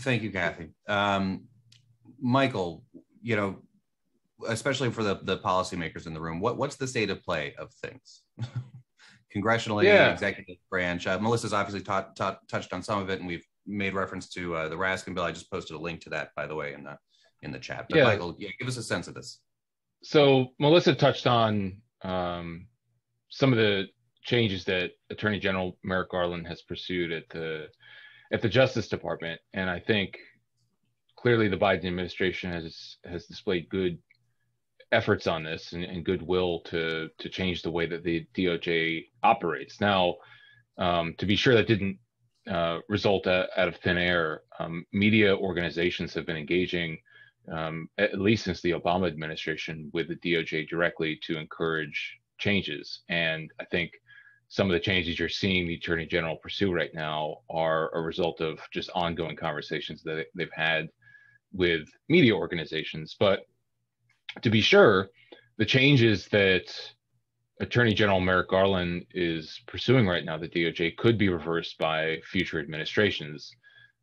Thank you, Kathy. Um, Michael, you know, especially for the, the policymakers in the room, what, what's the state of play of things? Congressionally, yeah. executive branch. Uh, Melissa's obviously taught, taught, touched on some of it, and we've made reference to uh, the Raskin bill. I just posted a link to that, by the way, in the in the chat. But yeah. Michael, yeah, give us a sense of this. So Melissa touched on um, some of the changes that Attorney General Merrick Garland has pursued at the at the Justice Department, and I think clearly the Biden administration has has displayed good efforts on this and, and goodwill to to change the way that the DOJ operates. Now, um, to be sure, that didn't uh, result out, out, of thin air. Um, media organizations have been engaging, um, at least since the Obama administration, with the DOJ directly to encourage changes. And I think some of the changes you're seeing the Attorney General pursue right now are a result of just ongoing conversations that they've had with media organizations. But to be sure, the changes that Attorney General Merrick Garland is pursuing right now, the DOJ, could be reversed by future administrations.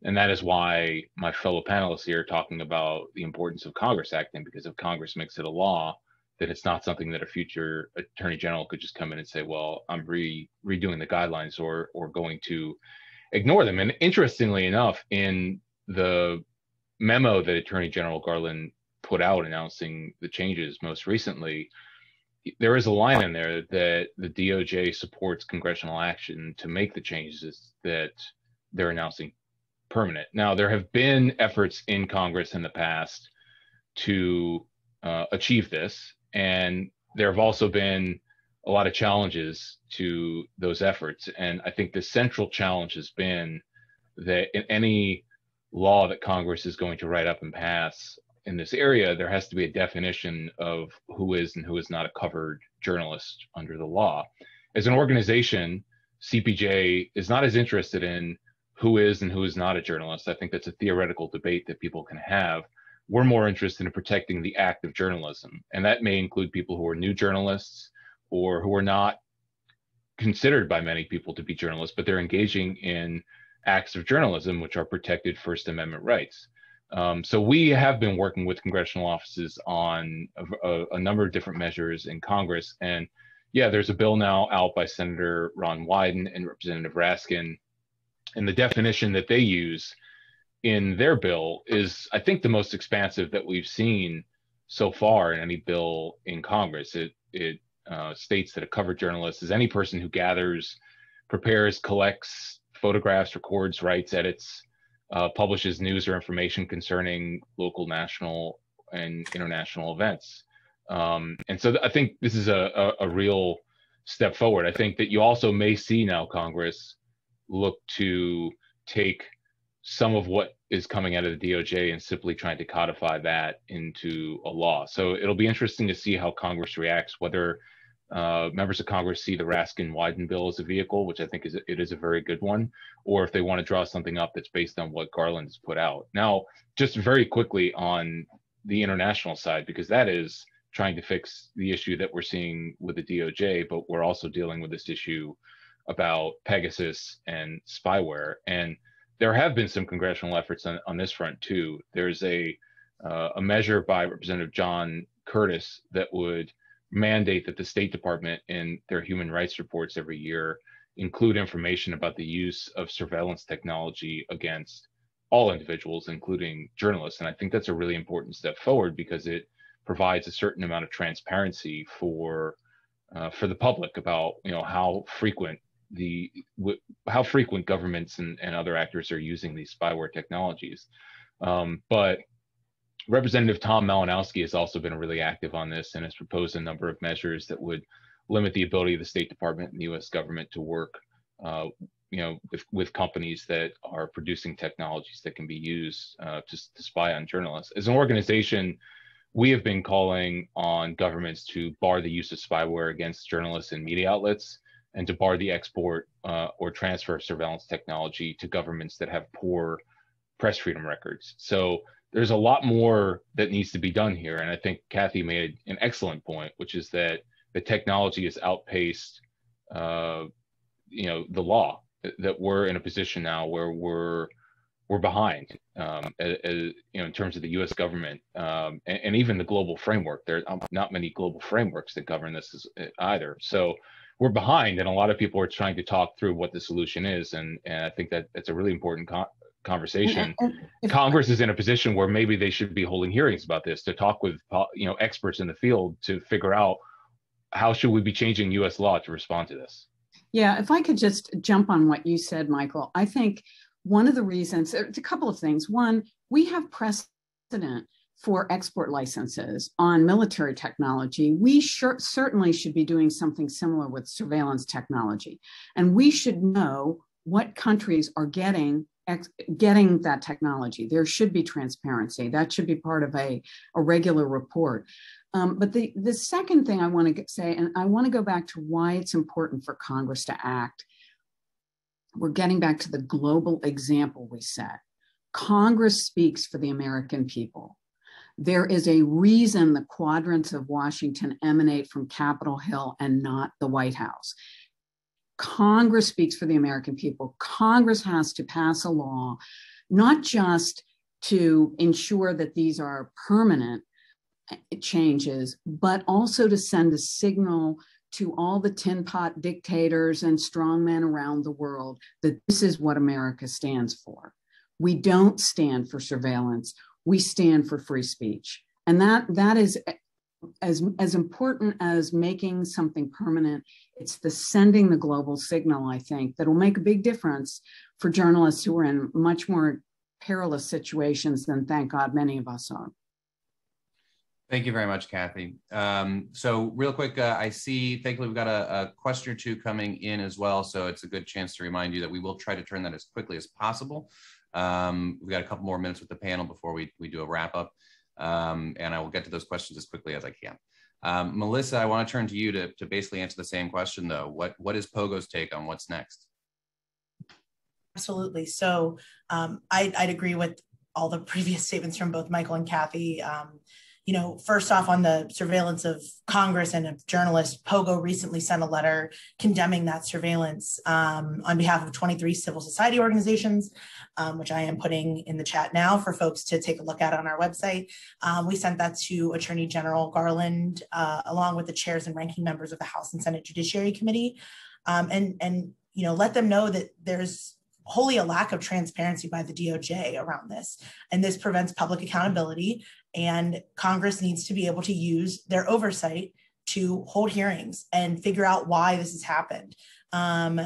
And that is why my fellow panelists here are talking about the importance of Congress acting, because if Congress makes it a law, then it's not something that a future attorney general could just come in and say, well, I'm re- redoing the guidelines or, or going to ignore them. And interestingly enough, in the memo that Attorney General Garland put out announcing the changes most recently, there is a line in there that the DOJ supports congressional action to make the changes that they're announcing permanent. Now, there have been efforts in Congress in the past to uh, achieve this, and there have also been a lot of challenges to those efforts. And I think the central challenge has been that in any law that Congress is going to write up and pass in this area, there has to be a definition of who is and who is not a covered journalist under the law. As an organization, CPJ is not as interested in who is and who is not a journalist. I think that's a theoretical debate that people can have. We're more interested in protecting the act of journalism, and that may include people who are new journalists or who are not considered by many people to be journalists, but they're engaging in acts of journalism which are protected First Amendment rights. Um, so we have been working with congressional offices on a, a, number of different measures in Congress. And yeah, there's a bill now out by Senator Ron Wyden and Representative Raskin. And the definition that they use in their bill is, I think, the most expansive that we've seen so far in any bill in Congress. It, it uh, states that a covered journalist is any person who gathers, prepares, collects photographs, records, writes, edits, uh, publishes news or information concerning local, national, and international events. Um, and so I think this is a, a, a, real step forward. I think that you also may see now Congress look to take some of what is coming out of the DOJ and simply trying to codify that into a law. So it'll be interesting to see how Congress reacts, whether uh, members of Congress see the Raskin Wyden bill as a vehicle, which I think is it is a very good one, or if they want to draw something up that's based on what Garland has put out. Now, just very quickly on the international side, because that is trying to fix the issue that we're seeing with the DOJ, but we're also dealing with this issue about Pegasus and spyware. And there have been some congressional efforts on, on this front too. There's a uh, a measure by Representative John Curtis that would mandate that the State Department in their human rights reports every year include information about the use of surveillance technology against all individuals, including journalists. And I think that's a really important step forward because it provides a certain amount of transparency for uh, for the public about you know how frequent the how frequent governments and, and other actors are using these spyware technologies. Um, but Representative Tom Malinowski has also been really active on this and has proposed a number of measures that would limit the ability of the State Department and the U.S. government to work, uh, you know, with, with, companies that are producing technologies that can be used uh, to, to spy on journalists. As an organization, we have been calling on governments to bar the use of spyware against journalists and media outlets and to bar the export uh, or transfer of surveillance technology to governments that have poor press freedom records. So there's a lot more that needs to be done here. And I think Kathy made an excellent point, which is that the technology has outpaced, uh, you know, the law. That we're in a position now where we're we're behind, um, as, as, you know, in terms of the U.S. government um, and, and, even the global framework. There are not many global frameworks that govern this as, either. So we're behind, and a lot of people are trying to talk through what the solution is. And, and I think that that's a really important con- conversation. Congress is in a position where maybe they should be holding hearings about this to talk with uh, you know experts in the field to figure out how should we be changing U.S. law to respond to this. Yeah, if I could just jump on what you said, Michael, I think one of the reasons uh, it's a couple of things. One, we have precedent for export licenses on military technology, we sure, certainly should be doing something similar with surveillance technology. And we should know what countries are getting ex- getting that technology. There should be transparency. That should be part of a, a regular report. Um, but the, the second thing I want to say, and I want to go back to why it's important for Congress to act. We're getting back to the global example we set. Congress speaks for the American people. There is a reason the quadrants of Washington emanate from Capitol Hill and not the White House. Congress speaks for the American people. Congress has to pass a law, not just to ensure that these are permanent eh, changes, but also to send a signal to all the tin pot dictators and strongmen around the world that this is what America stands for. We don't stand for surveillance. We stand for free speech. And that, that is eh, as, as important as making something permanent, it's the sending the global signal, I think, that will make a big difference for journalists who are in much more perilous situations than, thank God, many of us are. Thank you very much, Kathy. Um, so real quick, uh, I see, thankfully, we've got a, a, question or two coming in as well. So it's a good chance to remind you that we will try to turn that as quickly as possible. Um, we've got a couple more minutes with the panel before we, we do a wrap up um, and I will get to those questions as quickly as I can. Um, Melissa, I want to turn to you to, to basically answer the same question though. What, what is Pogo's take on what's next? Absolutely. So um, I, would agree with all the previous statements from both Michael and Kathy. Um, you know, first off, on the surveillance of Congress and of journalists, Pogo recently sent a letter condemning that surveillance um, on behalf of 23 civil society organizations, um, which I am putting in the chat now for folks to take a look at on our website. Um, we sent that to Attorney General Garland, uh, along with the chairs and ranking members of the House and Senate Judiciary Committee, um, and and you know let them know that there's wholly a lack of transparency by the DOJ around this. And this prevents public accountability. And Congress needs to be able to use their oversight to hold hearings and figure out why this has happened. Um,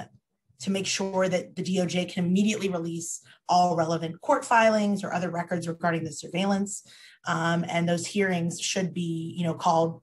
to make sure that the DOJ can immediately release all relevant court filings or other records regarding the surveillance. Um, and those hearings should be, you know, called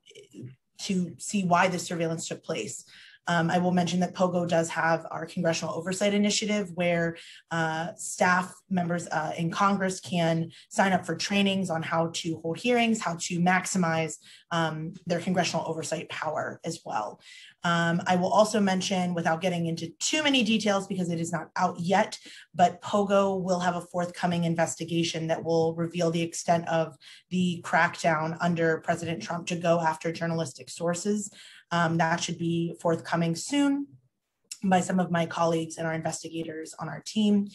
to see why the surveillance took place. Um, I will mention that POGO does have our congressional oversight initiative where uh, staff members uh, in Congress can sign up for trainings on how to hold hearings, how to maximize um, their congressional oversight power as well. Um, I will also mention, without getting into too many details because it is not out yet, but POGO will have a forthcoming investigation that will reveal the extent of the crackdown under President Trump to go after journalistic sources. Um, that should be forthcoming soon by some of my colleagues and our investigators on our team.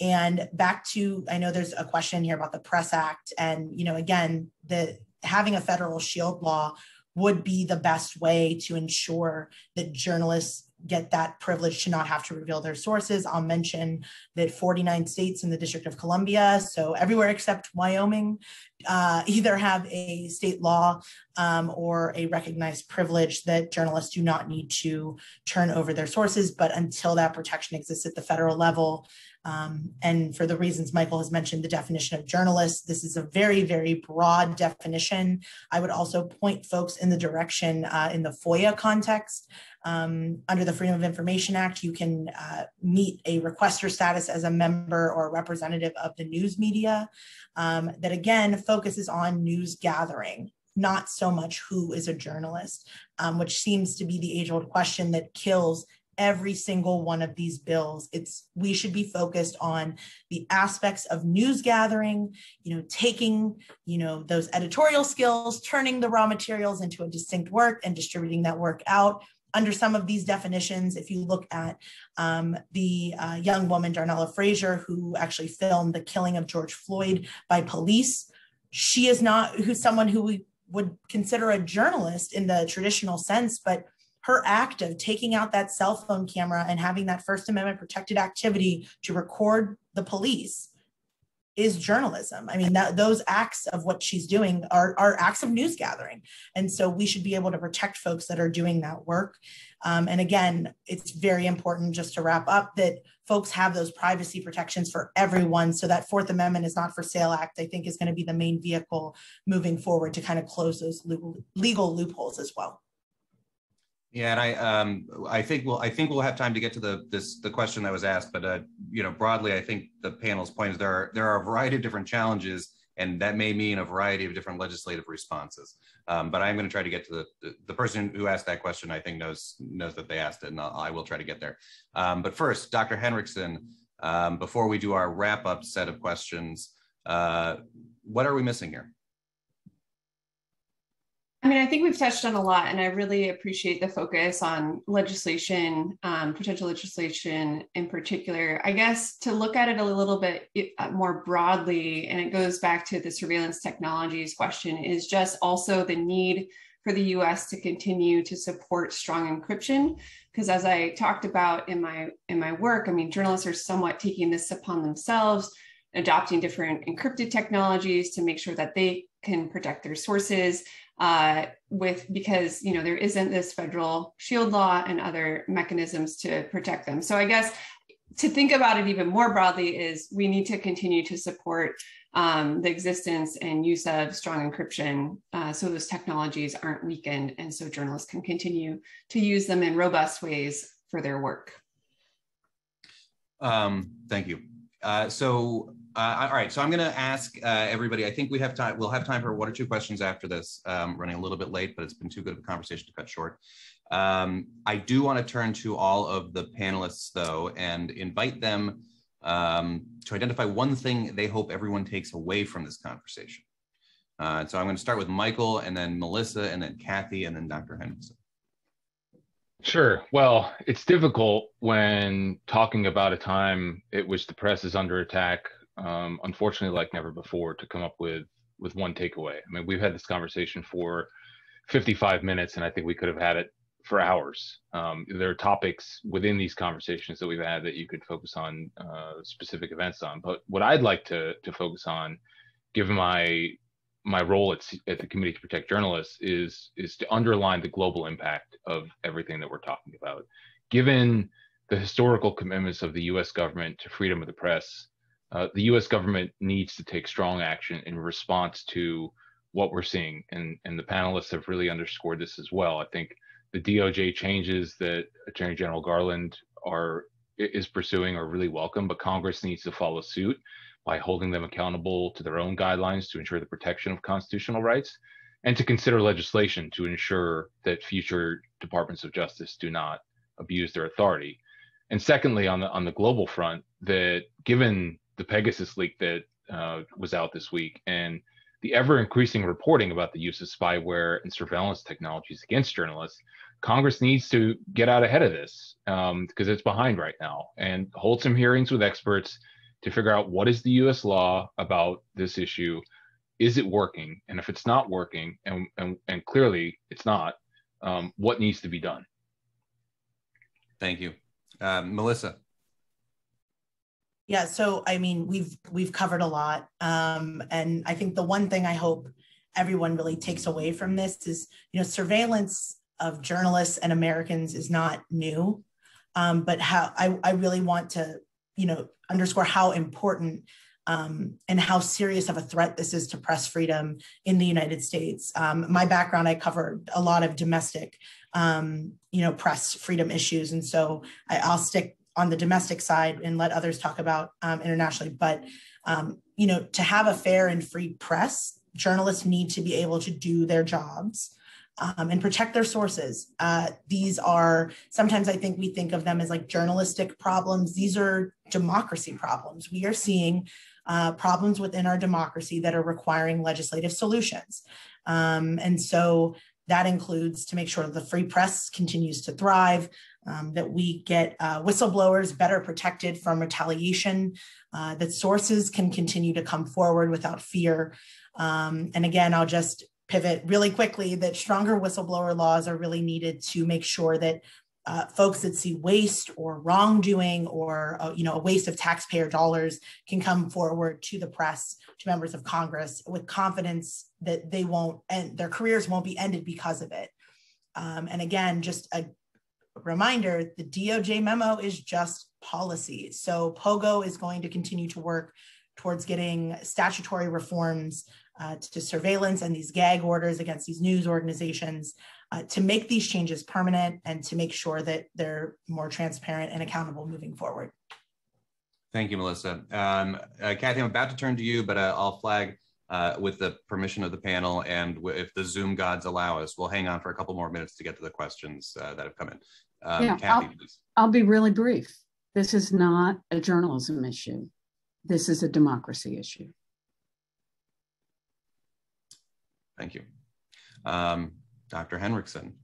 And back to, I know there's a question here about the Press Act. And, you know, again, the having a federal shield law would be the best way to ensure that journalists get that privilege to not have to reveal their sources. I'll mention that 49 states in the District of Columbia, so everywhere except Wyoming, uh, either have a state law um, or a recognized privilege that journalists do not need to turn over their sources. But until that protection exists at the federal level, um, and for the reasons Michael has mentioned, the definition of journalist, this is a very, very broad definition. I would also point folks in the direction uh, in the FOIA context. Um, under the Freedom of Information Act, you can uh, meet a requester status as a member or representative of the news media um, that again focuses on news gathering not so much who is a journalist, um, which seems to be the age old question that kills every single one of these bills. It's we should be focused on the aspects of news gathering you know taking you know those editorial skills turning the raw materials into a distinct work and distributing that work out under some of these definitions if you look at um, the uh, young woman darnella frazier who actually filmed the killing of george floyd by police she is not who's someone who we would consider a journalist in the traditional sense but her act of taking out that cell phone camera and having that First Amendment protected activity to record the police is journalism. I mean, that those acts of what she's doing are, are acts of news gathering. And so we should be able to protect folks that are doing that work. Um, and again, it's very important just to wrap up that folks have those privacy protections for everyone. So that Fourth Amendment is not for sale act, I think is going to be the main vehicle moving forward to kind of close those legal loopholes as well. Yeah, and I um, I think we'll I think we'll have time to get to the this the question that was asked, but uh, you know broadly, I think the panel's point is there are there are a variety of different challenges, and that may mean a variety of different legislative responses. Um, but I'm going to try to get to the, the, the person who asked that question. I think knows knows that they asked it, and I'll, I will try to get there. Um, but first, Dr. Henrichsen, um, before we do our wrap up set of questions, uh, what are we missing here? I mean, I think we've touched on a lot, and I really appreciate the focus on legislation, um, potential legislation in particular. I guess to look at it a little bit uh, more broadly, and it goes back to the surveillance technologies question, is just also the need for the US to continue to support strong encryption. Because as I talked about in my in my work, I mean, journalists are somewhat taking this upon themselves, adopting different encrypted technologies to make sure that they can protect their sources uh, with because you know there isn't this federal shield law and other mechanisms to protect them. So I guess to think about it even more broadly is we need to continue to support um, the existence and use of strong encryption uh, so those technologies aren't weakened and so journalists can continue to use them in robust ways for their work. Um, thank you. Uh, so uh, all right, so I'm going to ask uh, everybody. I think we have time. We'll have time for one or two questions after this. Um, running a little bit late, but it's been too good of a conversation to cut short. Um, I do want to turn to all of the panelists, though, and invite them um, to identify one thing they hope everyone takes away from this conversation. Uh, so I'm going to start with Michael and then Melissa and then Kathy and then Dr. Henderson. Sure. Well, it's difficult when talking about a time at which the press is under attack, um, unfortunately, like never before, to come up with with one takeaway. I mean, we've had this conversation for 55 minutes, and I think we could have had it for hours. Um, there are topics within these conversations that we've had that you could focus on uh, specific events on. But what I'd like to to focus on, given my my role at, at the Committee to Protect Journalists, is is to underline the global impact of everything that we're talking about. Given the historical commitments of the U.S. government to freedom of the press, uh, the U.S. government needs to take strong action in response to what we're seeing, and and the panelists have really underscored this as well. I think the DOJ changes that Attorney General Garland are is pursuing are really welcome, but Congress needs to follow suit by holding them accountable to their own guidelines to ensure the protection of constitutional rights, and to consider legislation to ensure that future departments of justice do not abuse their authority. And secondly, on the on the global front, that given the Pegasus leak that uh, was out this week and the ever increasing reporting about the use of spyware and surveillance technologies against journalists, Congress needs to get out ahead of this because um, it's behind right now and hold some hearings with experts to figure out what is the U.S. law about this issue. Is it working? And if it's not working, and and, and clearly it's not, um, what needs to be done? Thank you, um, Melissa. Yeah, so I mean, we've we've covered a lot, um, and I think the one thing I hope everyone really takes away from this is, you know, surveillance of journalists and Americans is not new, um, but how I, I really want to, you know, underscore how important um, and how serious of a threat this is to press freedom in the United States. Um, my background, I covered a lot of domestic, um, you know, press freedom issues, and so I, will stick on the domestic side and let others talk about um, internationally. But um, you know, to have a fair and free press, journalists need to be able to do their jobs. Um, and protect their sources. Uh, these are sometimes I think we think of them as like journalistic problems. These are democracy problems. We are seeing uh, problems within our democracy that are requiring legislative solutions. Um, and so that includes to make sure the free press continues to thrive, um, that we get uh, whistleblowers better protected from retaliation, uh, that sources can continue to come forward without fear. Um, and again, I'll just pivot really quickly that stronger whistleblower laws are really needed to make sure that uh, folks that see waste or wrongdoing or uh, you know a waste of taxpayer dollars can come forward to the press to members of congress with confidence that they won't and their careers won't be ended because of it um, and again just a reminder the doj memo is just policy so pogo is going to continue to work towards getting statutory reforms uh, to surveillance and these gag orders against these news organizations uh, to make these changes permanent and to make sure that they're more transparent and accountable moving forward. Thank you, Melissa. Um, uh, Kathy, I'm about to turn to you, but uh, I'll flag uh, with the permission of the panel and if the Zoom gods allow us, we'll hang on for a couple more minutes to get to the questions uh, that have come in. Um, yeah, Kathy, I'll, please. I'll be really brief. This is not a journalism issue. This is a democracy issue. Thank you. Um, Dr. Henrichsen.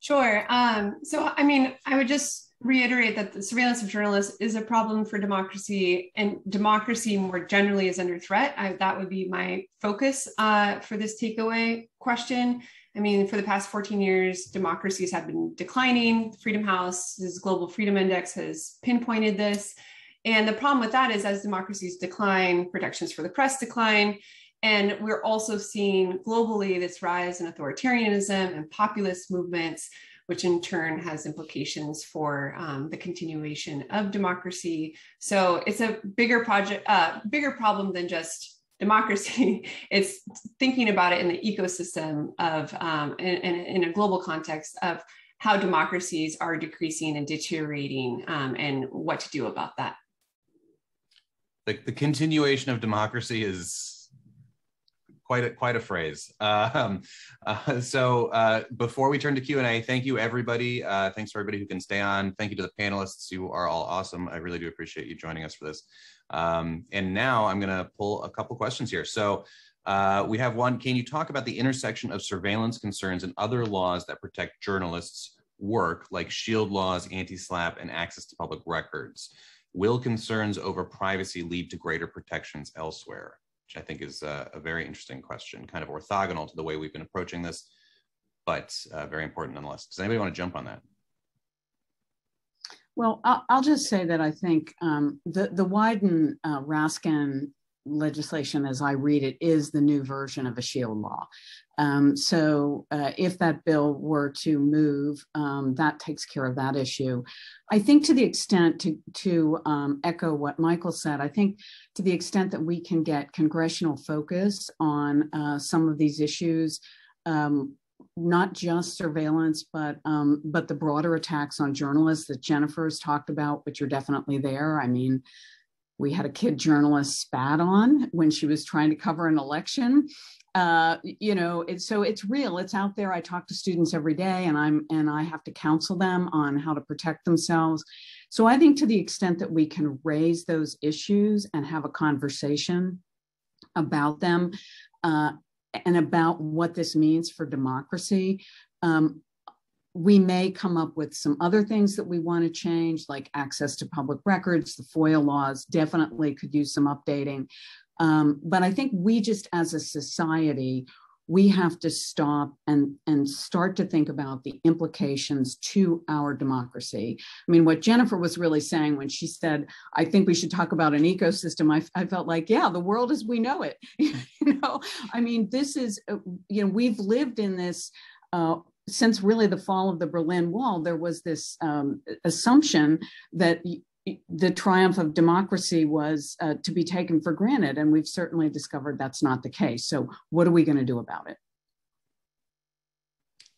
Sure. Um, so, I mean, I would just reiterate that the surveillance of journalists is a problem for democracy, and democracy more generally is under threat. I, that would be my focus uh, for this takeaway question. I mean, for the past 14 years, democracies have been declining. Freedom House's Global Freedom Index has pinpointed this. And the problem with that is, as democracies decline, protections for the press decline. And we're also seeing globally this rise in authoritarianism and populist movements, which in turn has implications for um, the continuation of democracy. So it's a bigger project, uh, bigger problem than just democracy. it's thinking about it in the ecosystem of, um, in, in, in, a global context of how democracies are decreasing and deteriorating um, and what to do about that. The, the continuation of democracy is quite a, quite a phrase. Um, uh, so uh, before we turn to Q&A, thank you everybody. Uh, thanks for everybody who can stay on. Thank you to the panelists. You are all awesome. I really do appreciate you joining us for this. Um, and now I'm gonna pull a couple questions here. So Uh, we have one. Can you talk about the intersection of surveillance concerns and other laws that protect journalists' work, like shield laws, anti-SLAPP, and access to public records? Will concerns over privacy lead to greater protections elsewhere? Which I think is a, a very interesting question, kind of orthogonal to the way we've been approaching this, but uh, very important nonetheless. Does anybody want to jump on that? Well, I'll, just say that I think um, the the Wyden uh, Raskin legislation, as I read it, is the new version of a shield law. Um, so uh, if that bill were to move, um, that takes care of that issue. I think to the extent to to um, echo what Michael said, I think to the extent that we can get congressional focus on uh, some of these issues. Um, not just surveillance, but um, but the broader attacks on journalists that Jennifer has talked about, which are definitely there. I mean, we had a kid journalist spat on when she was trying to cover an election. Uh, you know, it's so it's real. It's out there. I talk to students every day, and I'm and I have to counsel them on how to protect themselves. So I think to the extent that we can raise those issues and have a conversation about them, uh, and about what this means for democracy. Um, we may come up with some other things that we want to change, like access to public records, the FOIA laws definitely could use some updating. Um, but I think we just as a society we have to stop and, and start to think about the implications to our democracy. I mean, what Jennifer was really saying when she said, I think we should talk about an ecosystem, I, I felt like, yeah, the world as we know it. you know, I mean, this is, uh, you know, we've lived in this. Uh, since really the fall of the Berlin Wall, there was this um, assumption that the triumph of democracy was uh, to be taken for granted. And we've certainly discovered that's not the case. So, what are we going to do about it?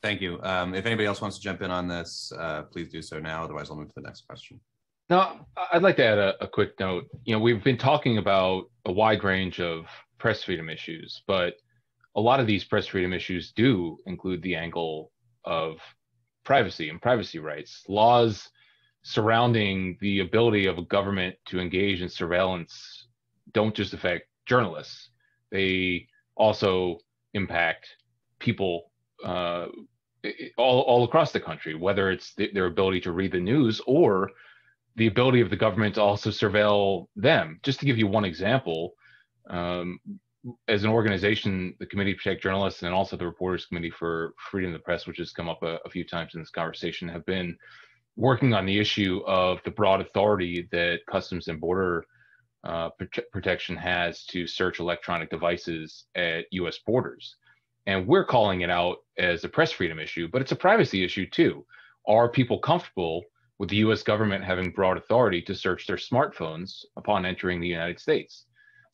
Thank you. Um, if anybody else wants to jump in on this, uh, please do so now. Otherwise, I'll move to the next question. No, I'd like to add a, a quick note. You know, we've been talking about a wide range of press freedom issues, but a lot of these press freedom issues do include the angle of privacy and privacy rights. Laws surrounding the ability of a government to engage in surveillance don't just affect journalists, they also impact people uh, all, all across the country, whether it's th- their ability to read the news or the ability of the government to also surveil them. Just to give you one example, um, as an organization, the Committee to Protect Journalists and also the Reporters Committee for Freedom of the Press, which has come up a, a few times in this conversation, have been working on the issue of the broad authority that Customs and Border uh, Protection has to search electronic devices at U.S. borders. And we're calling it out as a press freedom issue, but it's a privacy issue too. Are people comfortable with the US government having broad authority to search their smartphones upon entering the United States?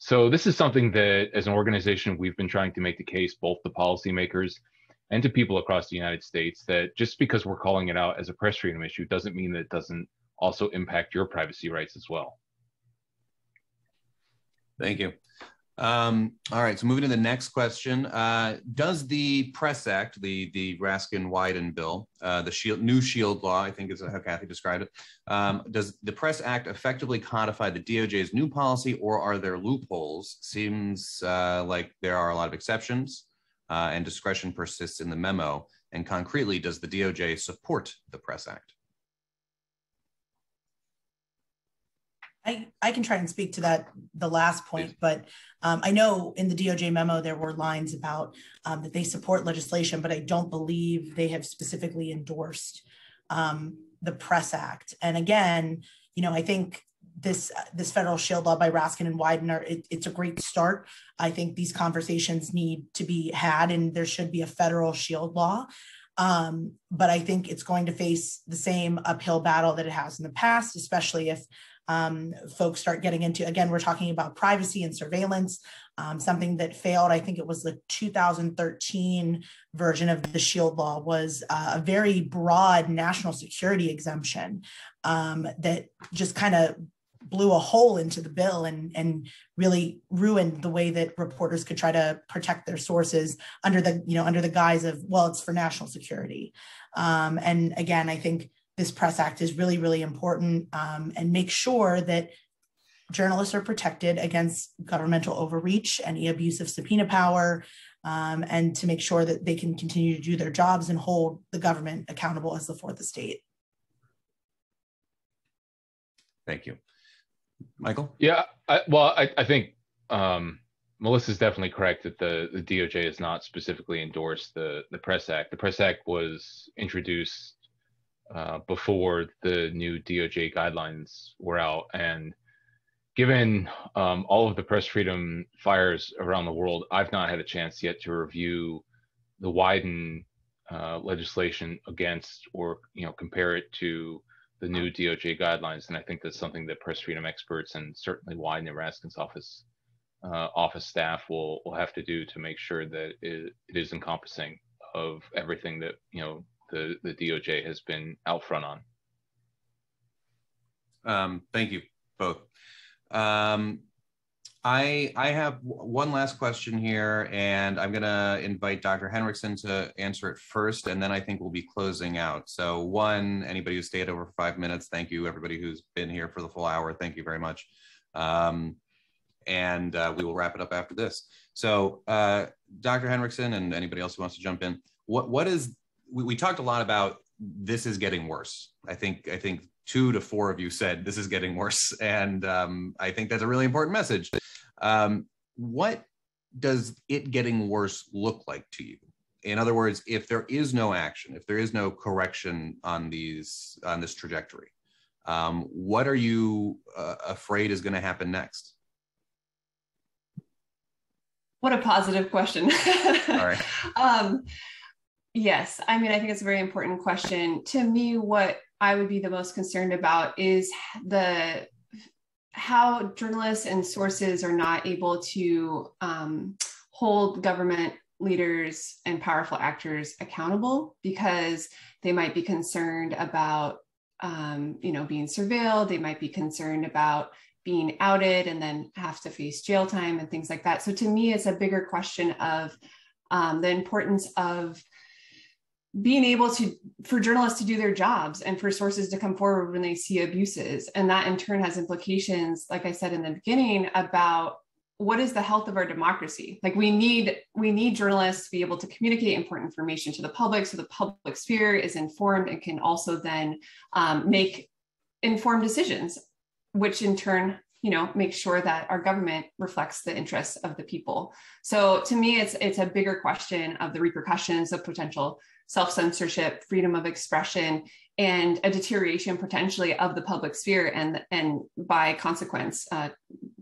So, this is something that, as an organization, we've been trying to make the case, both to policymakers and to people across the United States that just because we're calling it out as a press freedom issue doesn't mean that it doesn't also impact your privacy rights as well. Thank you. Um, all right, so moving to the next question. Uh, does the Press Act, the, the Raskin-Wyden bill, uh, the shield, new shield law, I think is how Kathy described it, um, does the Press Act effectively codify the DOJ's new policy or are there loopholes? Seems uh, like there are a lot of exceptions uh, and discretion persists in the memo? And concretely, does the DOJ support the Press Act? I, I can try and speak to that, the last point, but um, I know in the DOJ memo there were lines about um, that they support legislation, but I don't believe they have specifically endorsed um, the Press Act. And again, you know, I think this this federal shield law by Raskin and Wyden, it, it's a great start. I think these conversations need to be had, and there should be a federal shield law. Um, but I think it's going to face the same uphill battle that it has in the past, especially if um, folks start getting into again we're talking about privacy and surveillance um, something that failed. I think it was the 2013 version of the shield law was uh, a very broad national security exemption um, that just kind of blew a hole into the bill and and really ruined the way that reporters could try to protect their sources under the you know under the guise of well it's for national security. Um, and again i think this press act is really really important um, and make sure that journalists are protected against governmental overreach, any abuse of subpoena power, um, and to make sure that they can continue to do their jobs and hold the government accountable as the fourth estate. Thank you. Michael? Yeah, I, well, I, I think um, Melissa's definitely correct that the, the DOJ has not specifically endorsed the, the Press Act. The Press Act was introduced uh, before the new DOJ guidelines were out. And given um, all of the press freedom fires around the world, I've not had a chance yet to review the Wyden uh, legislation against or you know compare it to the new DOJ guidelines. And I think that's something that press freedom experts and certainly Wyden and Raskin's office uh, office staff will will have to do to make sure that it, it is encompassing of everything that you know the the DOJ has been out front on. Um, thank you both. Um, I I have one last question here, and I'm gonna invite Dr. Henrichsen to answer it first, and then I think we'll be closing out. So, one, anybody who stayed over five minutes, thank you. Everybody who's been here for the full hour, thank you very much. Um, and uh, we will wrap it up after this. So, uh, Dr. Henrichsen and anybody else who wants to jump in, what what is we, we talked a lot about this is getting worse. I think I think two to four of you said this is getting worse, and um, I think that's a really important message. Um, what does it getting worse look like to you? In other words, if there is no action, if there is no correction on these on this trajectory, um, what are you uh, afraid is going to happen next? What a positive question. All right. Yes, I mean, I think it's a very important question. To me, what I would be the most concerned about is the how journalists and sources are not able to um, hold government leaders and powerful actors accountable because they might be concerned about um, you know being surveilled they might be concerned about being outed and then have to face jail time and things like that so to me it's a bigger question of um, the importance of being able to for journalists to do their jobs and for sources to come forward when they see abuses. And that in turn has implications like i said in the beginning about what is the health of our democracy? Like we need we need journalists to be able to communicate important information to the public so the public sphere is informed and can also then um, make informed decisions which in turn you know make sure that our government reflects the interests of the people so to me it's it's a bigger question of the repercussions of potential self-censorship, freedom of expression, and a deterioration potentially of the public sphere and, and by consequence, uh,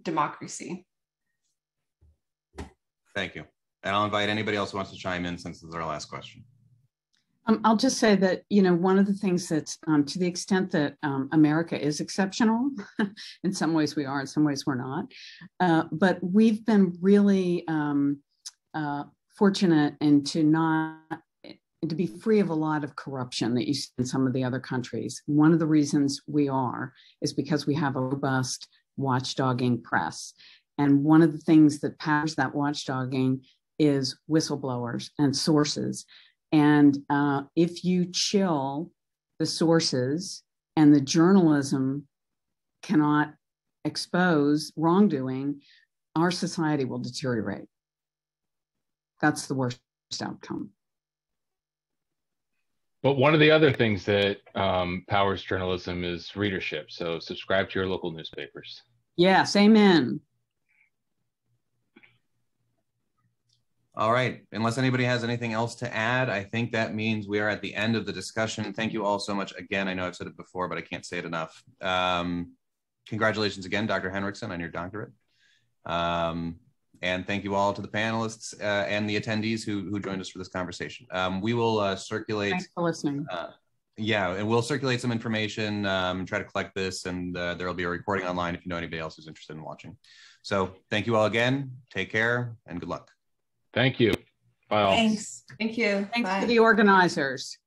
democracy. Thank you. And I'll invite anybody else who wants to chime in since this is our last question. Um, I'll just say that, you know, one of the things that, um, to the extent that um, America is exceptional, in some ways we are, in some ways we're not, uh, but we've been really um, uh, fortunate and to not and to be free of a lot of corruption that you see in some of the other countries. One of the reasons we are is because we have a robust watchdogging press. And one of the things that powers that watchdogging is whistleblowers and sources. And uh, if you chill the sources and the journalism cannot expose wrongdoing, our society will deteriorate. That's the worst outcome. But one of the other things that um, powers journalism is readership. So subscribe to your local newspapers. Yes, amen. All right. Unless anybody has anything else to add, I think that means we are at the end of the discussion. Thank you all so much. Again, I know I've said it before, but I can't say it enough. Um, congratulations again, Dr. Henrichsen, on your doctorate. Um, and thank you all to the panelists uh, and the attendees who, who joined us for this conversation. Um, we will uh, circulate. Thanks for listening. Uh, yeah, and we'll circulate some information, um, try to collect this, and uh, there will be a recording online if you know anybody else who's interested in watching. So thank you all again. Take care and good luck. Thank you. Bye all. Thanks. Thank you. Thanks Bye. to the organizers.